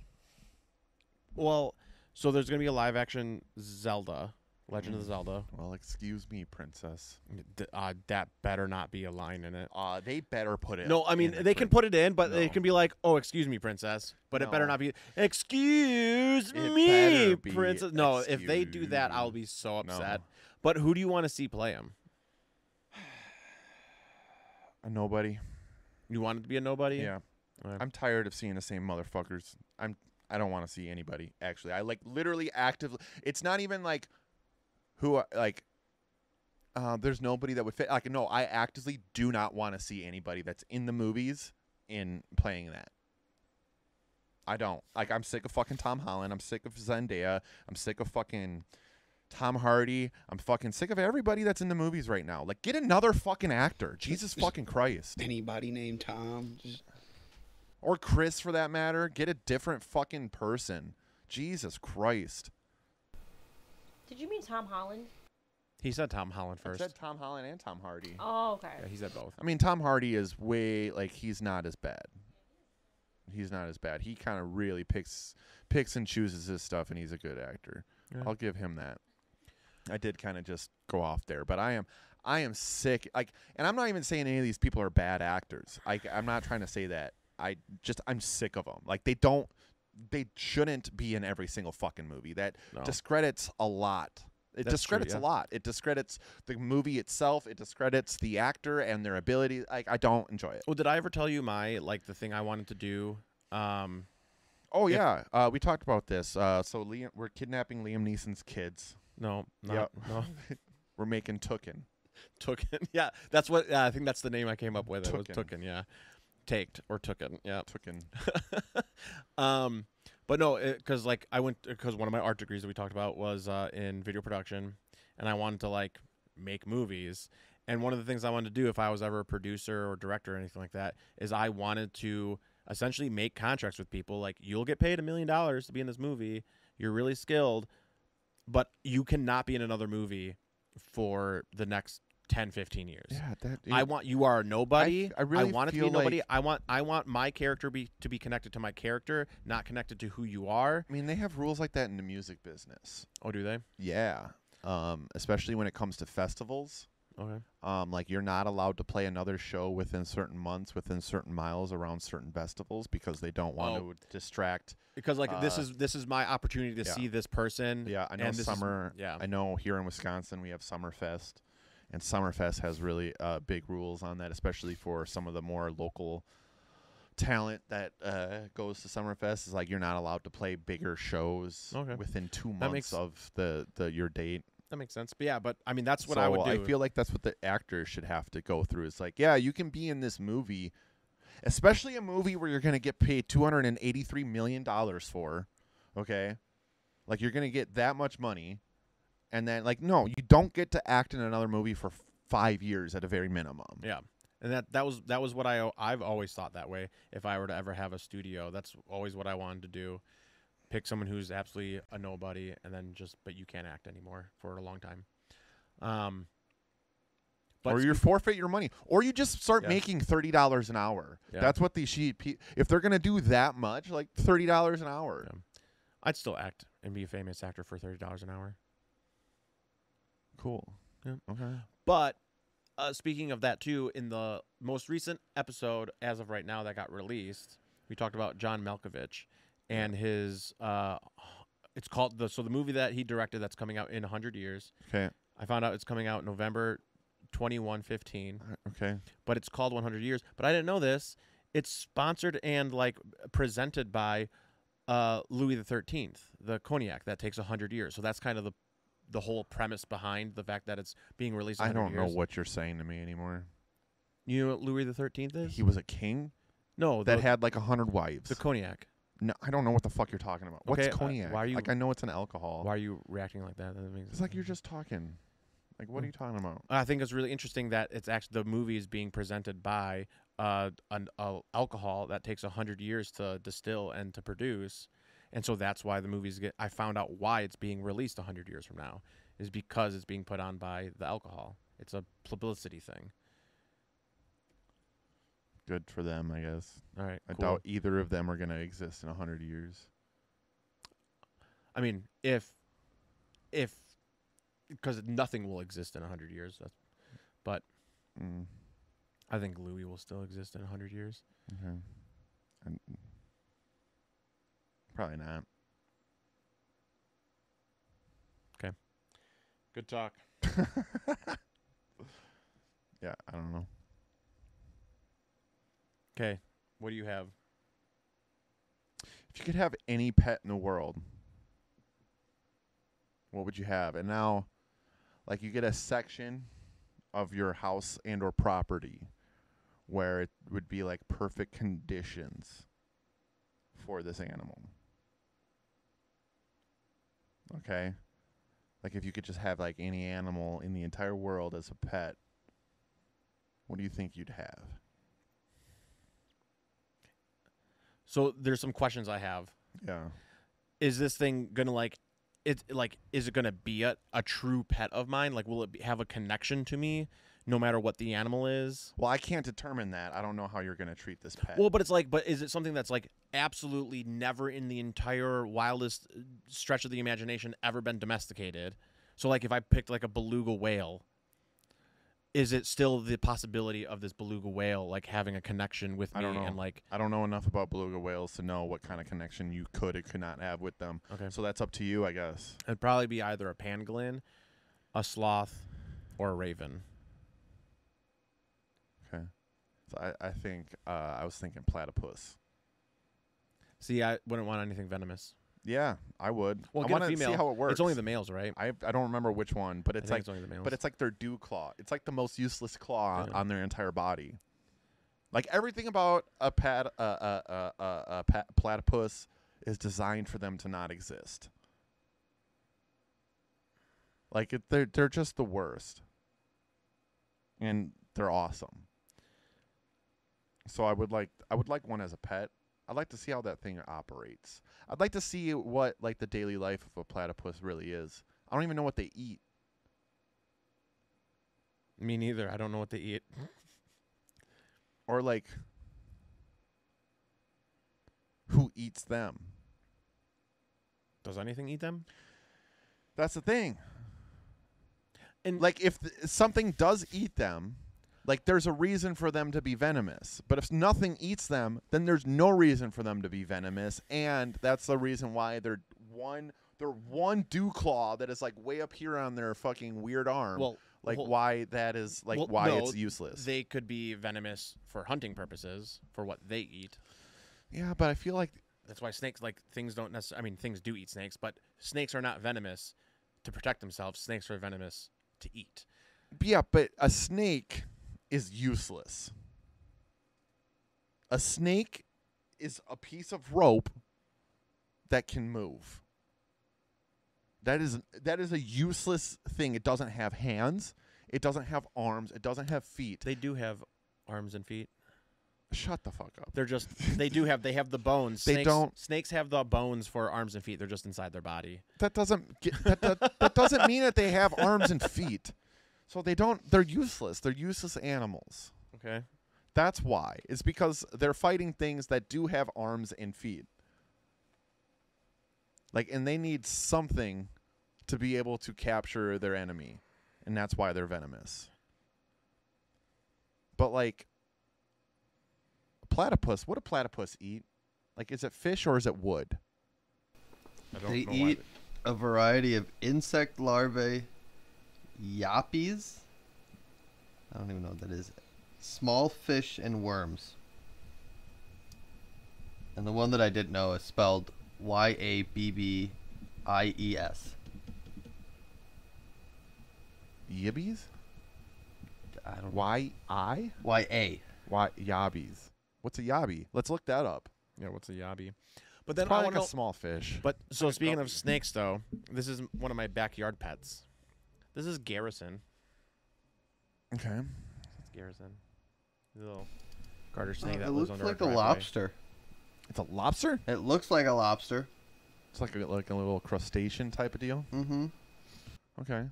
Well, so there's gonna be a live action Zelda, Legend of Mm. Zelda. Well, excuse me, princess. D- uh, that better not be a line in it. Uh, they better put it. No, I mean in they can prin- put it in, but they No. can be like, "Oh, excuse me, princess," but it better No. not be, "Excuse It me, better be, princess." No, if they do that, I'll be excuse- so No. upset. But who do you want to see play him? A nobody. You want it to be a nobody? Yeah. Okay. I'm tired of seeing the same motherfuckers. I'm. I don't want to see anybody. Actually, I like literally actively. It's not even like who I- like. Uh, there's nobody that would fit. Like, no, I actively do not want to see anybody that's in the movies in playing that. I don't. Like, I'm sick of fucking Tom Holland. I'm sick of Zendaya. I'm sick of fucking Tom Hardy. I'm fucking sick of everybody that's in the movies right now. Like, get another fucking actor. Jesus fucking Christ. Anybody named Tom? Just Or Chris for that matter. Get a different fucking person. Jesus Christ. Did you mean Tom Holland? He said Tom Holland I first. said Tom Holland and Tom Hardy. Oh, okay. yeah, he said both. I mean, Tom Hardy is way like he's not as bad. He's not as bad. He kind of really picks picks and chooses his stuff, and he's a good actor. Yeah. I'll give him that. I did kind of just go off there, but I am I am sick. Like, and I'm not even saying any of these people are bad actors. I, I'm not trying to say that. I just I'm sick of them. Like they don't they shouldn't be in every single fucking movie. That No. discredits a lot. It That's true, discredits yeah. a lot. It discredits the movie itself. It discredits the actor and their ability. Like I don't enjoy it. Well, did I ever tell you my like the thing I wanted to do? Um, Oh If- yeah, uh, we talked about this. Uh, so Liam, we're kidnapping Liam Neeson's kids. no, not, Yep. no, We're making Tooken. Tooken. Yeah, that's what yeah, I think that's the name I came up with. It was Tooken. Tooken. Yeah, taked or Tooken. Yeah. Tooken. um, but no, because like I went because one of my art degrees that we talked about was uh, in video production, and I wanted to like make movies. And one of the things I wanted to do if I was ever a producer or director or anything like that is I wanted to essentially make contracts with people like you'll get paid a million dollars to be in this movie. You're really skilled, but you cannot be in another movie for the next 10, 15 years. Yeah, that. I want you are a nobody. I really want it to be nobody. like- I want I want my character be to be connected to my character, not connected to who you are. I mean, they have rules like that in the music business. Oh, do they? Yeah. Um, especially when it comes to festivals. Okay. Um, like you're not allowed to play another show within certain months, within certain miles around certain festivals because they don't want Oh. to distract. Because like this Uh, is this is my opportunity to yeah. see this person. Yeah, I know this is- summer. yeah. I know here in Wisconsin we have Summerfest, and Summerfest has really uh, big rules on that, especially for some of the more local talent that uh, goes to Summerfest is like you're not allowed to play bigger shows Okay. within two months of the, the your date. That makes sense. But yeah, but I mean that's what so I would do. I feel like that's what the actors should have to go through. It's like, yeah, you can be in this movie, especially a movie where you're going to get paid two hundred and eighty three million dollars for. Okay, like you're going to get that much money, and then like no, you don't get to act in another movie for five years at a very minimum. Yeah, and that that was that was what I I've always thought that way. If I were to ever have a studio, that's always what I wanted to do. Pick someone who's absolutely a nobody, and then just but you can't act anymore for a long time. Um, but or you forfeit your money, or you just start Yeah. making thirty dollars an hour. Yeah. That's what these sheet. Pe- if they're gonna do that much, like thirty dollars an hour. Yeah. I'd still act and be a famous actor for thirty dollars an hour. Cool. Yeah. Okay. But uh, speaking of that too, in the most recent episode, as of right now, that got released, we talked about John Malkovich and his. Uh, it's called the so the movie that he directed that's coming out in hundred years. Okay. I found out it's coming out November twenty one fifteen, Okay. but it's called one hundred years. But I didn't know this. It's sponsored and like presented by uh, Louis the Thirteenth, the cognac that takes hundred years. So that's kind of the the whole premise behind the fact that it's being released. I don't know what you're saying to me anymore. You know what Louis the Thirteenth is? He was a king no, that the, had like a hundred wives. the cognac. no, I don't know what the fuck you're talking about. What's Okay, uh, cognac? why are you- like? I know it's an alcohol. Why are you reacting like that? That It's like you're just talking. Like, what are you talking about? I think it's really interesting that it's actually the movie is being presented by uh, an uh, alcohol that takes a hundred years to distill and to produce, and so that's why the movies get. I found out why it's being released hundred years from now is because it's being put on by the alcohol. It's a publicity thing. Good for them, I guess. All right, I cool. doubt either of them are gonna exist in a hundred years. I mean, if if because nothing will exist in hundred years. That's, but Mm. I think Louis will still exist in hundred years. Okay. And probably not. Okay. Good talk. Yeah, I don't know. Okay, what do you have? If you could have any pet in the world, what would you have? And now, like, you get a section of your house and or property where it would be like perfect conditions for this animal. Okay? Like if you could just have like any animal in the entire world as a pet, what do you think you'd have? So there's some questions I have. Yeah. Is this thing gonna like? it like, is it gonna be a, a true pet of mine? Like, will it be, have a connection to me, no matter what the animal is? Well, I can't determine that. I don't know how you're going to treat this pet. Well, but it's like, but is it something that's like absolutely never in the entire wildest uh, stretch of the imagination ever been domesticated? So, like, if I picked like a beluga whale, is it still the possibility of this beluga whale like having a connection with me I don't know. and like? I don't know enough about beluga whales to know what kind of connection you could or could not have with them. Okay, So that's up to you, I guess. it'd probably be either a pangolin, a sloth, or a raven. So I, I think uh, I was thinking platypus. See, I wouldn't want anything venomous. Yeah, I would. Well, I want to see how it works. It's only the males, right? I I don't remember which one, but it's like it's only the males. but it's like their dew claw. It's like the most useless claw on, Yeah. on their entire body. Like everything about a uh, uh, uh, uh, platypus is designed for them to not exist. Like it, they're they're just the worst, and they're awesome. So I would like I would like one as a pet. I'd like to see how that thing operates. I'd like to see what like the daily life of a platypus really is. I don't even know what they eat. me neither. I don't know what they eat. or like who eats them. Does anything eat them? That's the thing. And Like if th- something does eat them, like there's a reason for them to be venomous. But if nothing eats them, then there's no reason for them to be venomous, and that's the reason why they're one they're one dew claw that is like way up here on their fucking weird arm. well, Like Well- why that is like Well, why no, it's useless. They could be venomous for hunting purposes for what they eat. yeah, but I feel like That's why snakes like things don't necessarily. I mean, things do eat snakes, but snakes are not venomous to protect themselves. Snakes are venomous to eat. yeah, but a snake is useless. A snake is a piece of rope that can move. That is that is a useless thing. It doesn't have hands. It doesn't have arms. It doesn't have feet. They do have arms and feet. Shut the fuck up. They're just they do have they have the bones. They don't- Snakes have the bones for arms and feet. They're just inside their body. That doesn't get, that, that, that doesn't mean that they have arms and feet. So they don't they're useless. They're useless animals. Okay. That's why. It's because they're fighting things that do have arms and feet. Like and they need something to be able to capture their enemy. And that's why they're venomous. But like a platypus, what do platypus eat? Like is it fish or is it wood? I don't They know why eat a variety of insect larvae, yappies. I don't even know what that is. Small fish and worms. And the one that I didn't know is spelled Y A B B I E S. Yibbies? I don't know. Y I? Y A. Why yabbies? What's a yabby? Let's look that up. Yeah, what's a yabby? But It's then I probably want like to a small fish. But so like speaking oh. of snakes, though, this is one of my backyard pets. This is Garrison. Okay. It's Garrison. Little garter snake Oh, that it lives looks like a lobster. It's a lobster? It looks like a lobster. It's like a like a little crustacean type of deal. Mm-hmm. Okay.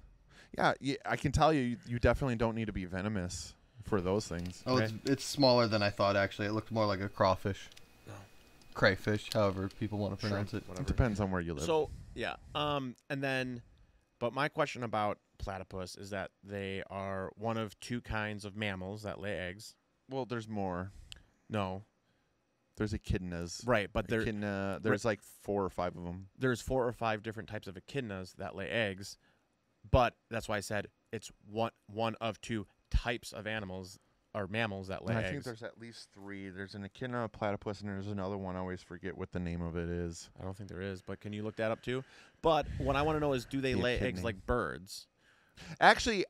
Yeah, yeah, I can tell you, you, you definitely don't need to be venomous for those things. Oh, Okay. it's it's smaller than I thought. Actually, it looked more like a crawfish. No. Crayfish, however people want to pronounce it. It whatever. depends on where you live. So yeah, um, and then, but my question about platypus is that they are one of two kinds of mammals that lay eggs. well, there's more. No, There's echidnas. right, but there Echidna, there's like four or five of them. there's four or five different types of echidnas that lay eggs, but that's why I said it's one one of two types of animals or mammals that lay I eggs. think there's at least three. There's an echidna, a platypus, and there's another one. I always forget what the name of it is. I don't think there is, but can you look that up too? But what I want to know is, do they The lay eggs echidna. like birds? Actually,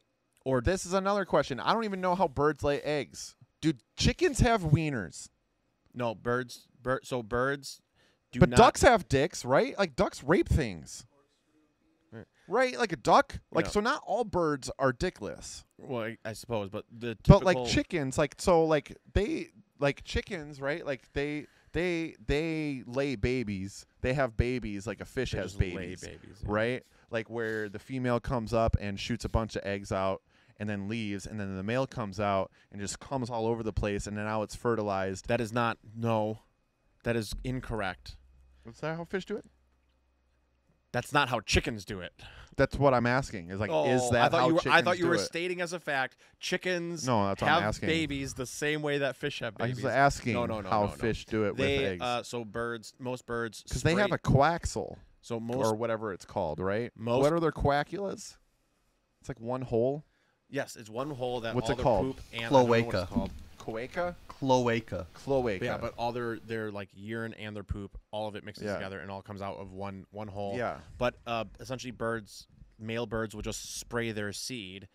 or this is another question. I don't even know how birds lay eggs. Do chickens have wieners? No, birds. Bir- so birds do but not. ducks have dicks, right? Like ducks rape things. Right. Like a duck. Like Yeah. so not all birds are dickless. Well, I, I suppose, but the But like chickens, like so like they like chickens, right? Like they they they lay babies. They have babies like a fish they has just lay babies. babies, yeah. Right? Like where the female comes up and shoots a bunch of eggs out and then leaves and then the male comes out and just comes all over the place and then now it's fertilized. That is not no. That is incorrect. Is that how fish do it? That's not how chickens do it. That's what I'm asking. Is like is Oh, that I thought how you were, chickens I thought you were it? stating as a fact chickens No, that's what I'm have asking. babies the same way that fish have babies. I was asking No, no, no, how no, no. fish do it they with eggs. uh so birds most birds Because they have a spray- coaxel so most or whatever it's called, right? most- what are their coaculas? It's like one hole. yes it's one hole that What's all it their called? poop and I don't know what it's Cloaca. Called. Cloaca? Cloaca. Cloaca. yeah but all their their like urine and their poop all of it mixes Yeah. together and all comes out of one one hole Yeah. but uh essentially birds male birds will just spray their seed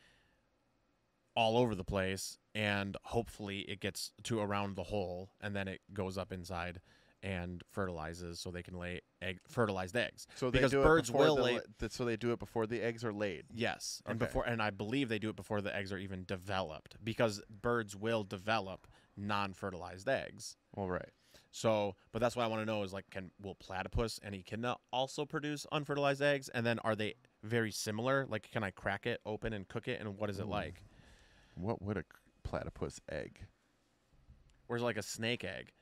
all over the place and hopefully it gets to around the hole and then it goes up inside and fertilizes so they can lay egg fertilized eggs So they because do birds it before will the, lay la- th- so they do it before the eggs are laid. yes and before and i believe they do it before the eggs are even developed because birds will develop non-fertilized eggs All right. so, but that's what I want to know is like, can will platypus and echidna also produce unfertilized eggs? And then are they very similar? Like, can I crack it open and cook it? And what is it Ooh. like? What would a platypus egg? Where's like a snake egg?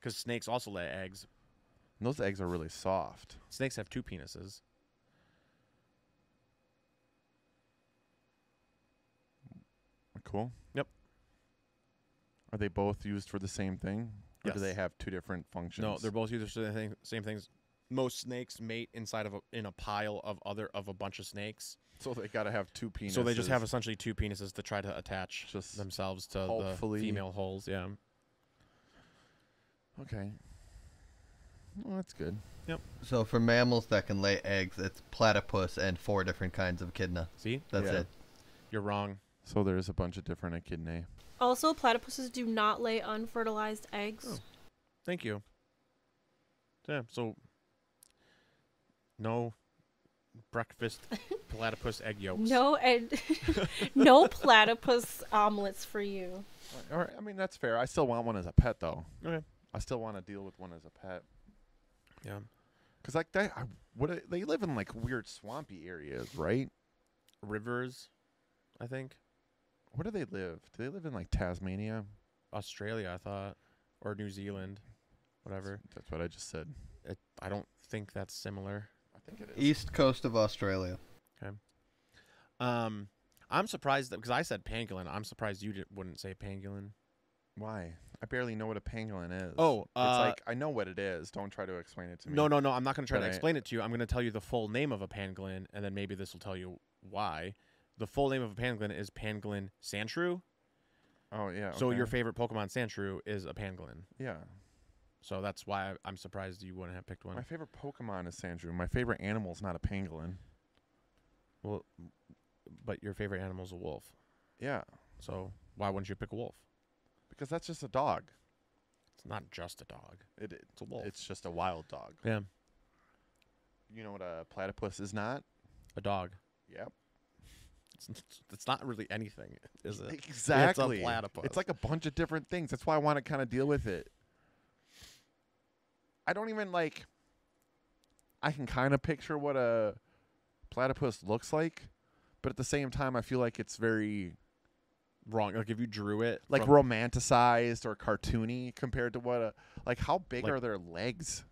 Because snakes also lay eggs. And those eggs are really soft. Snakes have two penises. Cool. Yep. Are they both used for the same thing? Or do they have two different functions? No, they're both used for the thing, same things. most snakes mate inside of a, in a pile of other of a bunch of snakes. So they got to have two penises. So they just have essentially two penises to try to attach Just themselves to the female holes. Yeah. Okay. Well, that's good. Yep. So for mammals that can lay eggs, it's platypus and four different kinds of echidna. See, That's Yeah. it. you're wrong. So there's a bunch of different echidnae. Also, platypuses do not lay unfertilized eggs. Oh. Thank you. Yeah. So no breakfast platypus egg yolks. No, and no platypus omelets for you. All right. I mean, that's fair. I still want one as a pet, though. Okay. I still want to deal with one as a pet. Yeah. Cause like they, I, what they live in like weird swampy areas, right? Rivers, I think. Where do they live? Do they live in like Tasmania? Australia, I thought, or New Zealand, whatever. That's what I just said. It, I don't think that's similar. I think it is. East coast of Australia. Okay. Um, I'm surprised that because I said pangolin. I'm surprised you did, wouldn't say pangolin. Why? I barely know what a pangolin is. Oh, it's uh, like I know what it is. Don't try to explain it to me. No, no, no. I'm not going to try But to I- explain it to you. I'm going to tell you the full name of a pangolin, and then maybe this will tell you why. The full name of a pangolin is Pangolin Sandshrew. Oh yeah. So your favorite Pokemon Sandshrew is a pangolin. Yeah. So that's why I, I'm surprised you wouldn't have picked one. My favorite Pokemon is Sandshrew. My favorite animal is not a pangolin. Well, but your favorite animal is a wolf. Yeah, So why wouldn't you pick a wolf? Because that's just a dog. It's not just a dog. It, it It's a wolf. it's just a wild dog. yeah, You know what a platypus is not? a dog. Yep. It's, it's not really anything, is it? Exactly. It's a platypus. It's like a bunch of different things. That's why I want to kind of deal with it. I don't even like. I can kind of picture what a platypus looks like, but at the same time, I feel like it's very Wrong. Like if you drew it, like from- romanticized or cartoony compared to what a like. How big Like- are their legs?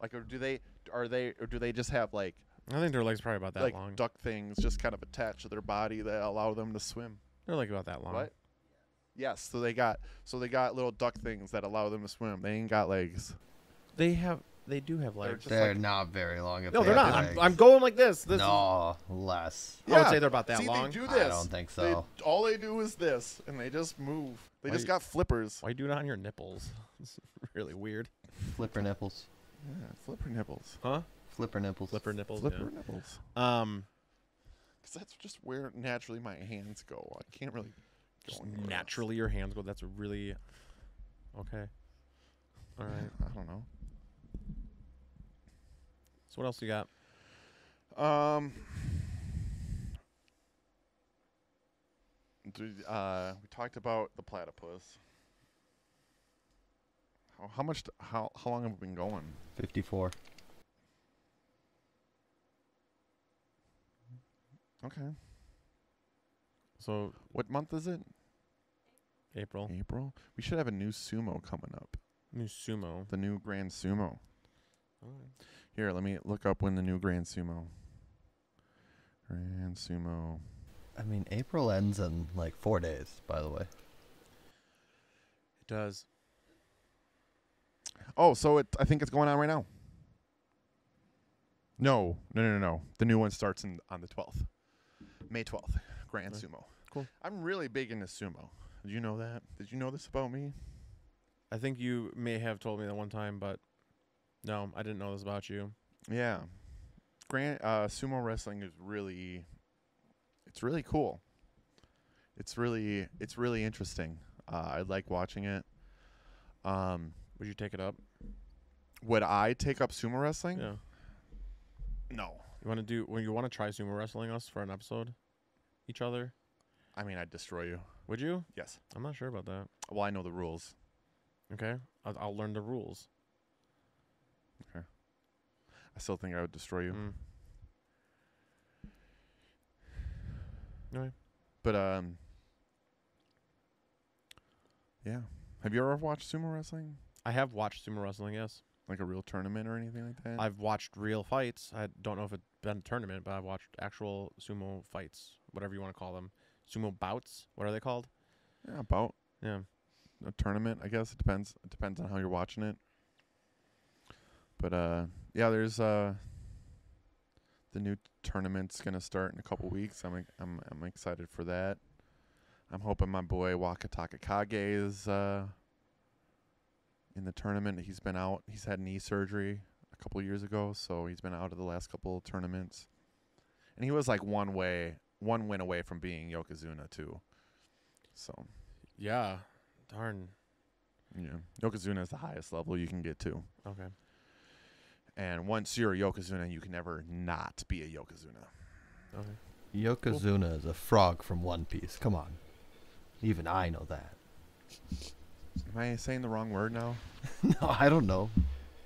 Like, or do they are they or do they just have like I think their legs probably about that like long. duck things just kind of attached to their body that allow them to swim? They're like about that long. What? Yes, so they got so they got little duck things that allow them to swim. They ain't got legs. They have. They do have They're legs. They're like- not very long. If No, they they're not. I'm. I'm going like this. This. no, less. I would say they're about that See, long. They do I don't think They- so. all they do is this, and they just move. They Why just you- got flippers. Why you do it on your nipples? It's really weird. Flipper nipples. Yeah, flipper nipples. Huh? Flipper nipples. Flipper nipples. Flipper nipples. Um, Because that's just where naturally my hands go. I can't really go just anywhere else. naturally your hands go. That's really okay. All right. I don't know. So what else you got? Um, uh, we talked about the platypus. How, how much? how how long have we been going? 54. Okay. So What month is it? April. April. We should have a new sumo coming up. New sumo. The new Grand Sumo. All right. Here, let me look up when the new Grand Sumo. Grand Sumo. I mean, April ends in like four days, by the way. It does. Oh, so it I think it's going on right now. No, no, no, no, no. The new one starts in, on the 12th. May 12th. Grand Okay. Sumo. Cool. I'm really big into sumo. Did you know that? Did you know this about me? I think you may have told me that one time, but no, I didn't know this about you. Yeah. Grand uh, sumo wrestling is really it's really cool. It's really it's really interesting. Uh, I like watching it. Um, Would you take it up? would I take up sumo wrestling? Yeah. No. You want to do? When you want to try sumo wrestling us for an episode, each other? I mean, I'd destroy you. Would you? Yes. I'm not sure about that. Well, I know the rules. Okay, I'll, I'll learn the rules. I still think I would destroy you. Mm. Okay. But um Yeah. Have you ever watched sumo wrestling? I have watched sumo wrestling. Yes, Like a real tournament or anything like that? I've watched real fights. I don't know if it's been a tournament, but I've watched actual sumo fights, whatever you want to call them. Sumo bouts. What are they called? yeah, about Yeah. a tournament, I guess. It depends it depends on how you're watching it. But uh, yeah, there's uh, the new tournament's gonna start in a couple weeks. I'm I'm I'm excited for that. I'm hoping my boy Wakatakakage is uh in the tournament. He's been out. He's had knee surgery a couple years ago, so he's been out of the last couple of tournaments. And he was like one way, one win away from being Yokozuna too. So Yeah. Darn. yeah, Yokozuna is the highest level you can get to. Okay. And once you're a Yokozuna, you can never not be a Yokozuna. Okay. Yokozuna is a frog from One Piece. Come on. Even I know that. Am I saying the wrong word now? no, I don't know.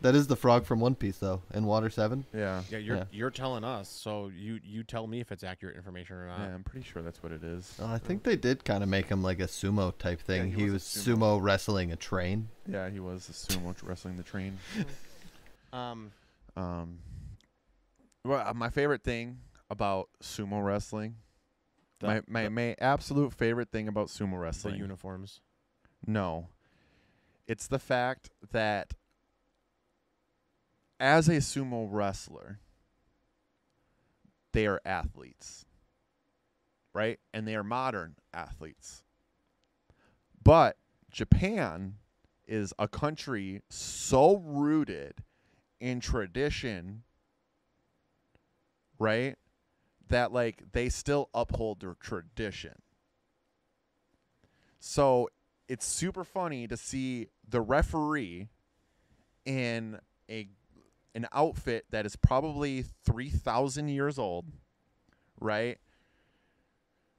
That is the frog from One Piece, though, in Water 7. Yeah. Yeah, you're Yeah. you're telling us, so you you tell me if it's accurate information or not. Yeah, I'm pretty sure that's what it is. Oh, I think they did kind of make him like a sumo type thing. he he was was, sumo. sumo. wrestling a train. Yeah, he was a sumo wrestling the train. Um. Um, well, uh, my favorite thing about sumo wrestling, The, my my, the, my absolute favorite thing about sumo wrestling, the uniforms. no, it's the fact that as a sumo wrestler, they are athletes, right? And they are modern athletes. But Japan is a country so rooted in tradition, right? That like they still uphold their tradition. So it's super funny to see the referee in a an outfit that is probably 3000 years old, right?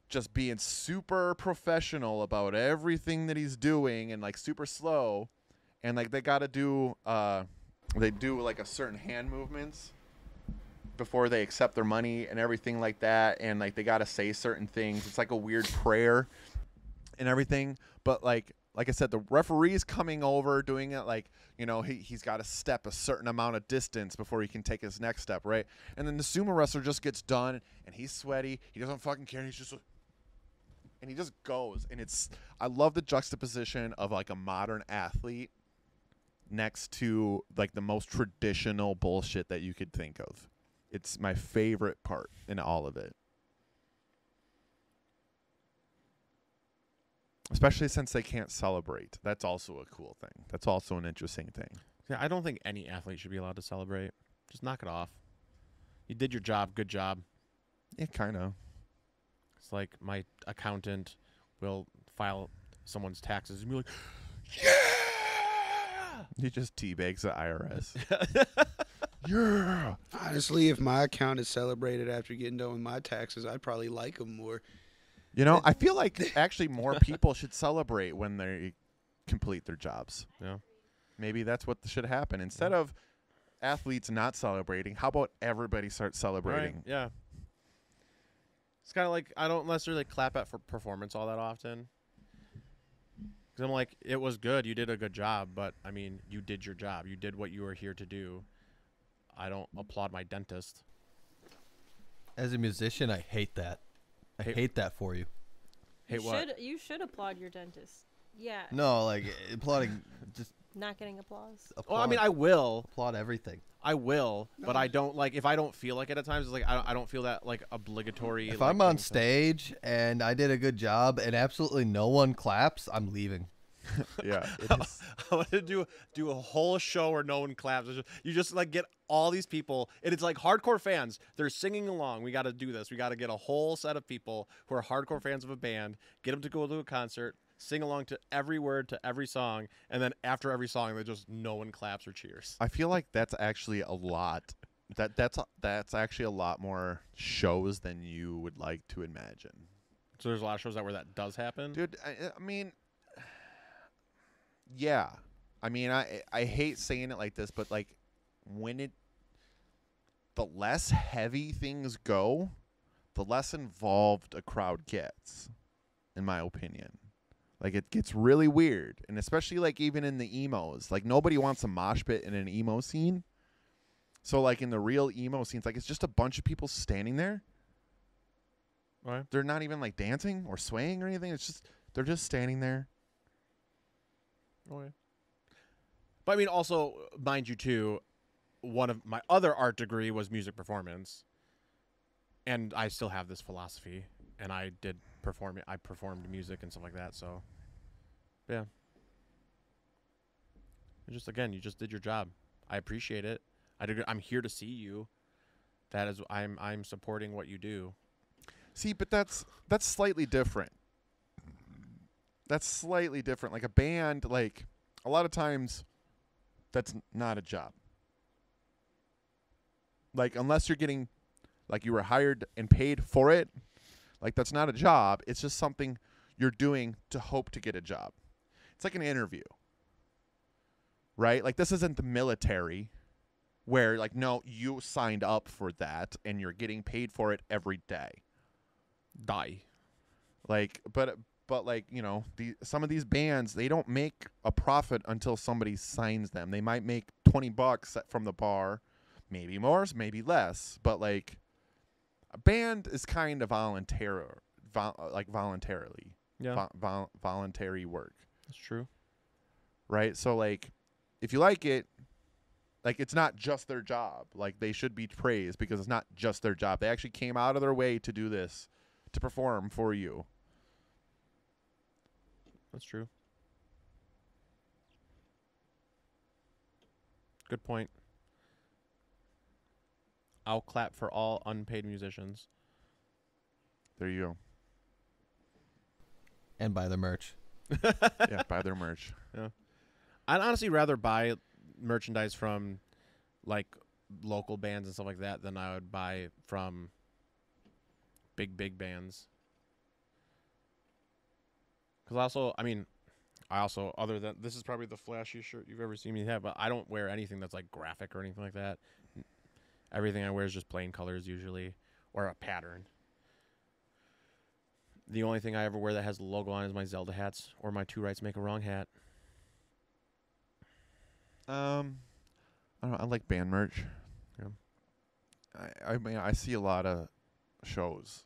Just being super professional about everything that he's doing and like super slow and like they got to do uh they do like a certain hand movements before they accept their money and everything like that and like they got to say certain things. It's like a weird prayer and everything. But like like I said, the referee's coming over doing it like you know he he's got to step a certain amount of distance before he can take his next step, right? And then the sumo wrestler just gets done and he's sweaty. He doesn't fucking care. He's just and he just goes and it's I love the juxtaposition of like a modern athlete next to like the most traditional bullshit that you could think of. It's my favorite part in all of it. Especially since they can't celebrate. That's also a cool thing. That's also an interesting thing. Yeah, I don't think any athlete should be allowed to celebrate. Just knock it off. You did your job. Good job. Yeah, kind of. It's like my accountant will file someone's taxes and be like, He just teabags the IRS. yeah. Honestly, if my account is celebrated after getting done with my taxes, I'd probably like them more. You know, I feel like actually more people should celebrate when they complete their jobs. Yeah. Maybe that's what should happen. Instead of athletes not celebrating, how about everybody start Right. celebrating? Yeah. It's kind of like I don't necessarily clap at for performance all that often. Because I'm like, it was good. You did a good job, but I mean, you did your job. You did what you were here to do. I don't applaud my dentist. As a musician, I hate that. I Hate- hate that for you. Hey, you what? should you should applaud your dentist. Yeah, No, like applauding, just not getting applause. applaud, Well, I mean, I will. applaud everything. I will, but I don't like if I don't feel like it at times. It's like I don't, I don't feel that like obligatory. If like, I'm on thing to- stage and I did a good job and absolutely no one claps, I'm leaving. Yeah. It is. I want to do do a whole show where no one claps. You just like get all these people, and it's like hardcore fans. They're singing along. We got to do this. We got to get a whole set of people who are hardcore fans of a band, get them to go to a concert, sing along to every word to every song, and then after every song, they just no one claps or cheers. I feel like that's actually a lot. That that's that's actually a lot more shows than you would like to imagine. So there's a lot of shows that where that does happen. Dude, I, I mean, yeah. I mean, I I hate saying it like this, but like when it the less heavy things go, the less involved a crowd gets, in my opinion. Like it gets really weird, and especially like even in the emos, like nobody wants a mosh pit in an emo scene. So like in the real emo scenes, like it's just a bunch of people standing there. Right. They're not even like dancing or swaying or anything. It's just they're just standing there. Okay. But I mean, also, mind you, too, one of my other art degree was music performance, and I still have this philosophy, and I did perform. I performed music and stuff like that. So, yeah. Just again, you just did your job. I appreciate it. I did, I'm here to see you. That is, I'm I'm supporting what you do. See, but that's that's slightly different. That's slightly different. Like a band, like a lot of times, that's not a job. Like unless you're getting, like you were hired and paid for it, like that's not a job. It's just something you're doing to hope to get a job. It's like an interview, right? Like this isn't the military, where like no, you signed up for that and you're getting paid for it every day Die. like but but like you know the some of these bands they don't make a profit until somebody signs them they might make 20 bucks from the bar maybe more maybe less but like a band is kind of voluntary vol- uh, like voluntarily Yeah, vo- vol- voluntary work that's true. right so like if you like it like it's not just their job like they should be praised because it's not just their job they actually came out of their way to do this to perform for you That's true. Good point. I'll clap for all unpaid musicians. there you go And buy the merch. yeah buy their merch Yeah. I'd honestly rather buy merchandise from like local bands and stuff like that than I would buy from big big bands. Cuz also, I mean, I also other than this is probably the flashiest shirt you've ever seen me have, but I don't wear anything that's like graphic or anything like that. Everything I wear is just plain colors usually or a pattern. The only thing I ever wear that has the logo on is my Zelda hats or my Two Rights Make a Wrong hat. Um, I don't know. I like band merch. Yeah. I I mean I see a lot of shows.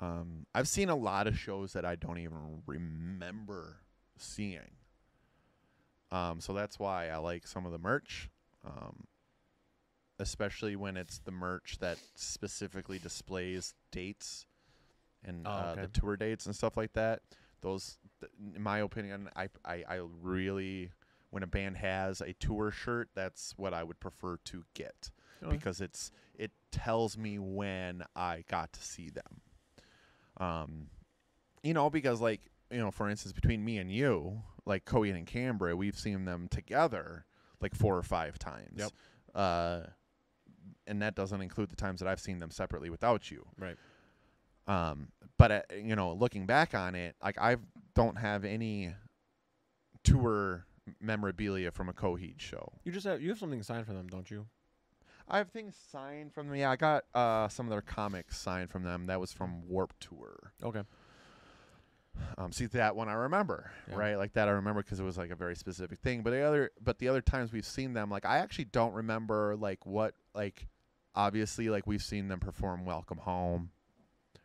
Um, I've seen a lot of shows that I don't even remember seeing. Um, so that's why I like some of the merch. Um, especially when it's the merch that specifically displays dates and Oh, uh, the tour dates and stuff like that. Those, th- in my opinion, I, I I really when a band has a tour shirt, that's what I would prefer to get because it's it tells me when I got to see them. Um, you know, because like you know, for instance, between me and you, like Coheed and Cambria, we've seen them together like four or five times. Yep. Uh, and that doesn't include the times that I've seen them separately without you. Right. Um, but uh, you know, looking back on it, like I don't have any tour memorabilia from a Coheed show. You just have you have something signed for them, don't you? I have things signed from them. Yeah, I got uh, some of their comics signed from them. That was from Warped Tour. Okay. Um, see that one I remember, Yeah. right? Like that I remember because it was like a very specific thing. But the other, but the other times we've seen them, like I actually don't remember like what like. Obviously, like we've seen them perform "Welcome Home,"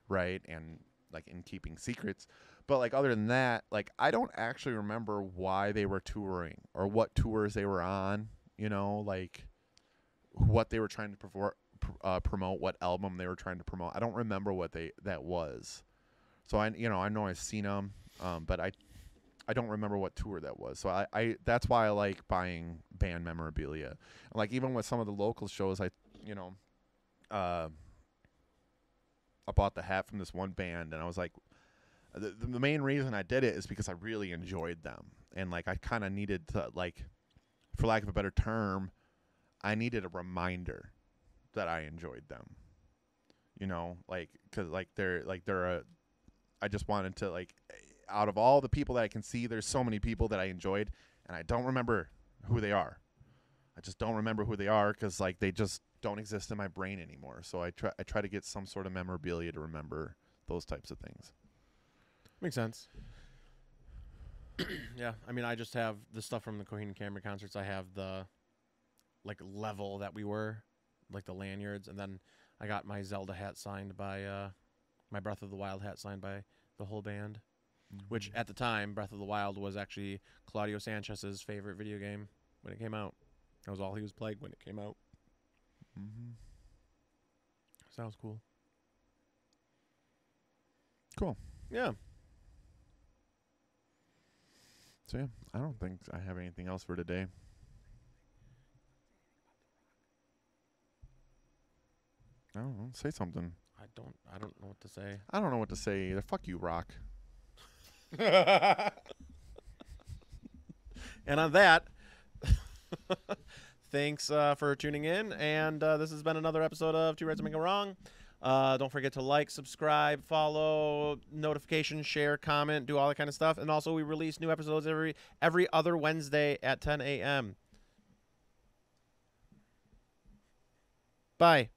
right, and like in Keeping Secrets. But like other than that, like I don't actually remember why they were touring or what tours they were on. You know, like what they were trying to perfor- pr- uh, promote, what album they were trying to promote. I don't remember what they that was. So I, you know, I know I've seen them, um, but I, I don't remember what tour that was. So I, I, that's why I like buying band memorabilia. Like even with some of the local shows, I, you know, uh, I bought the hat from this one band, and I was like, the, the main reason I did it is because I really enjoyed them, and like I kind of needed to like, for lack of a better term, I needed a reminder that I enjoyed them. You know, like because like they're like they're a. I just wanted to like, out of all the people that I can see, there's so many people that I enjoyed, and I don't remember who they are. I just don't remember who they are because like they just don't exist in my brain anymore. So I try I try to get some sort of memorabilia to remember those types of things. Makes sense. yeah, I mean, I just have the stuff from the Coheed and Cambria concerts. I have the like level that we were, like the lanyards, and then I got my Zelda hat signed by uh, my Breath of the Wild hat signed by the whole band. Which at the time, Breath of the Wild was actually Claudio Sanchez's favorite video game when it came out. That was all he was playing when it came out. Mm-hmm. Sounds cool. Cool. Yeah. So yeah, I don't think I have anything else for today. I don't know. Say something. I don't. I don't know what to say. I don't know what to say either. Fuck you, Rock. and on that, thanks uh, for tuning in. And uh, this has been another episode of Two Rights to Make a Wrong. Uh, don't forget to like, subscribe, follow, notification, share, comment, do all that kind of stuff. And also, we release new episodes every every other Wednesday at 10 a.m. Bye.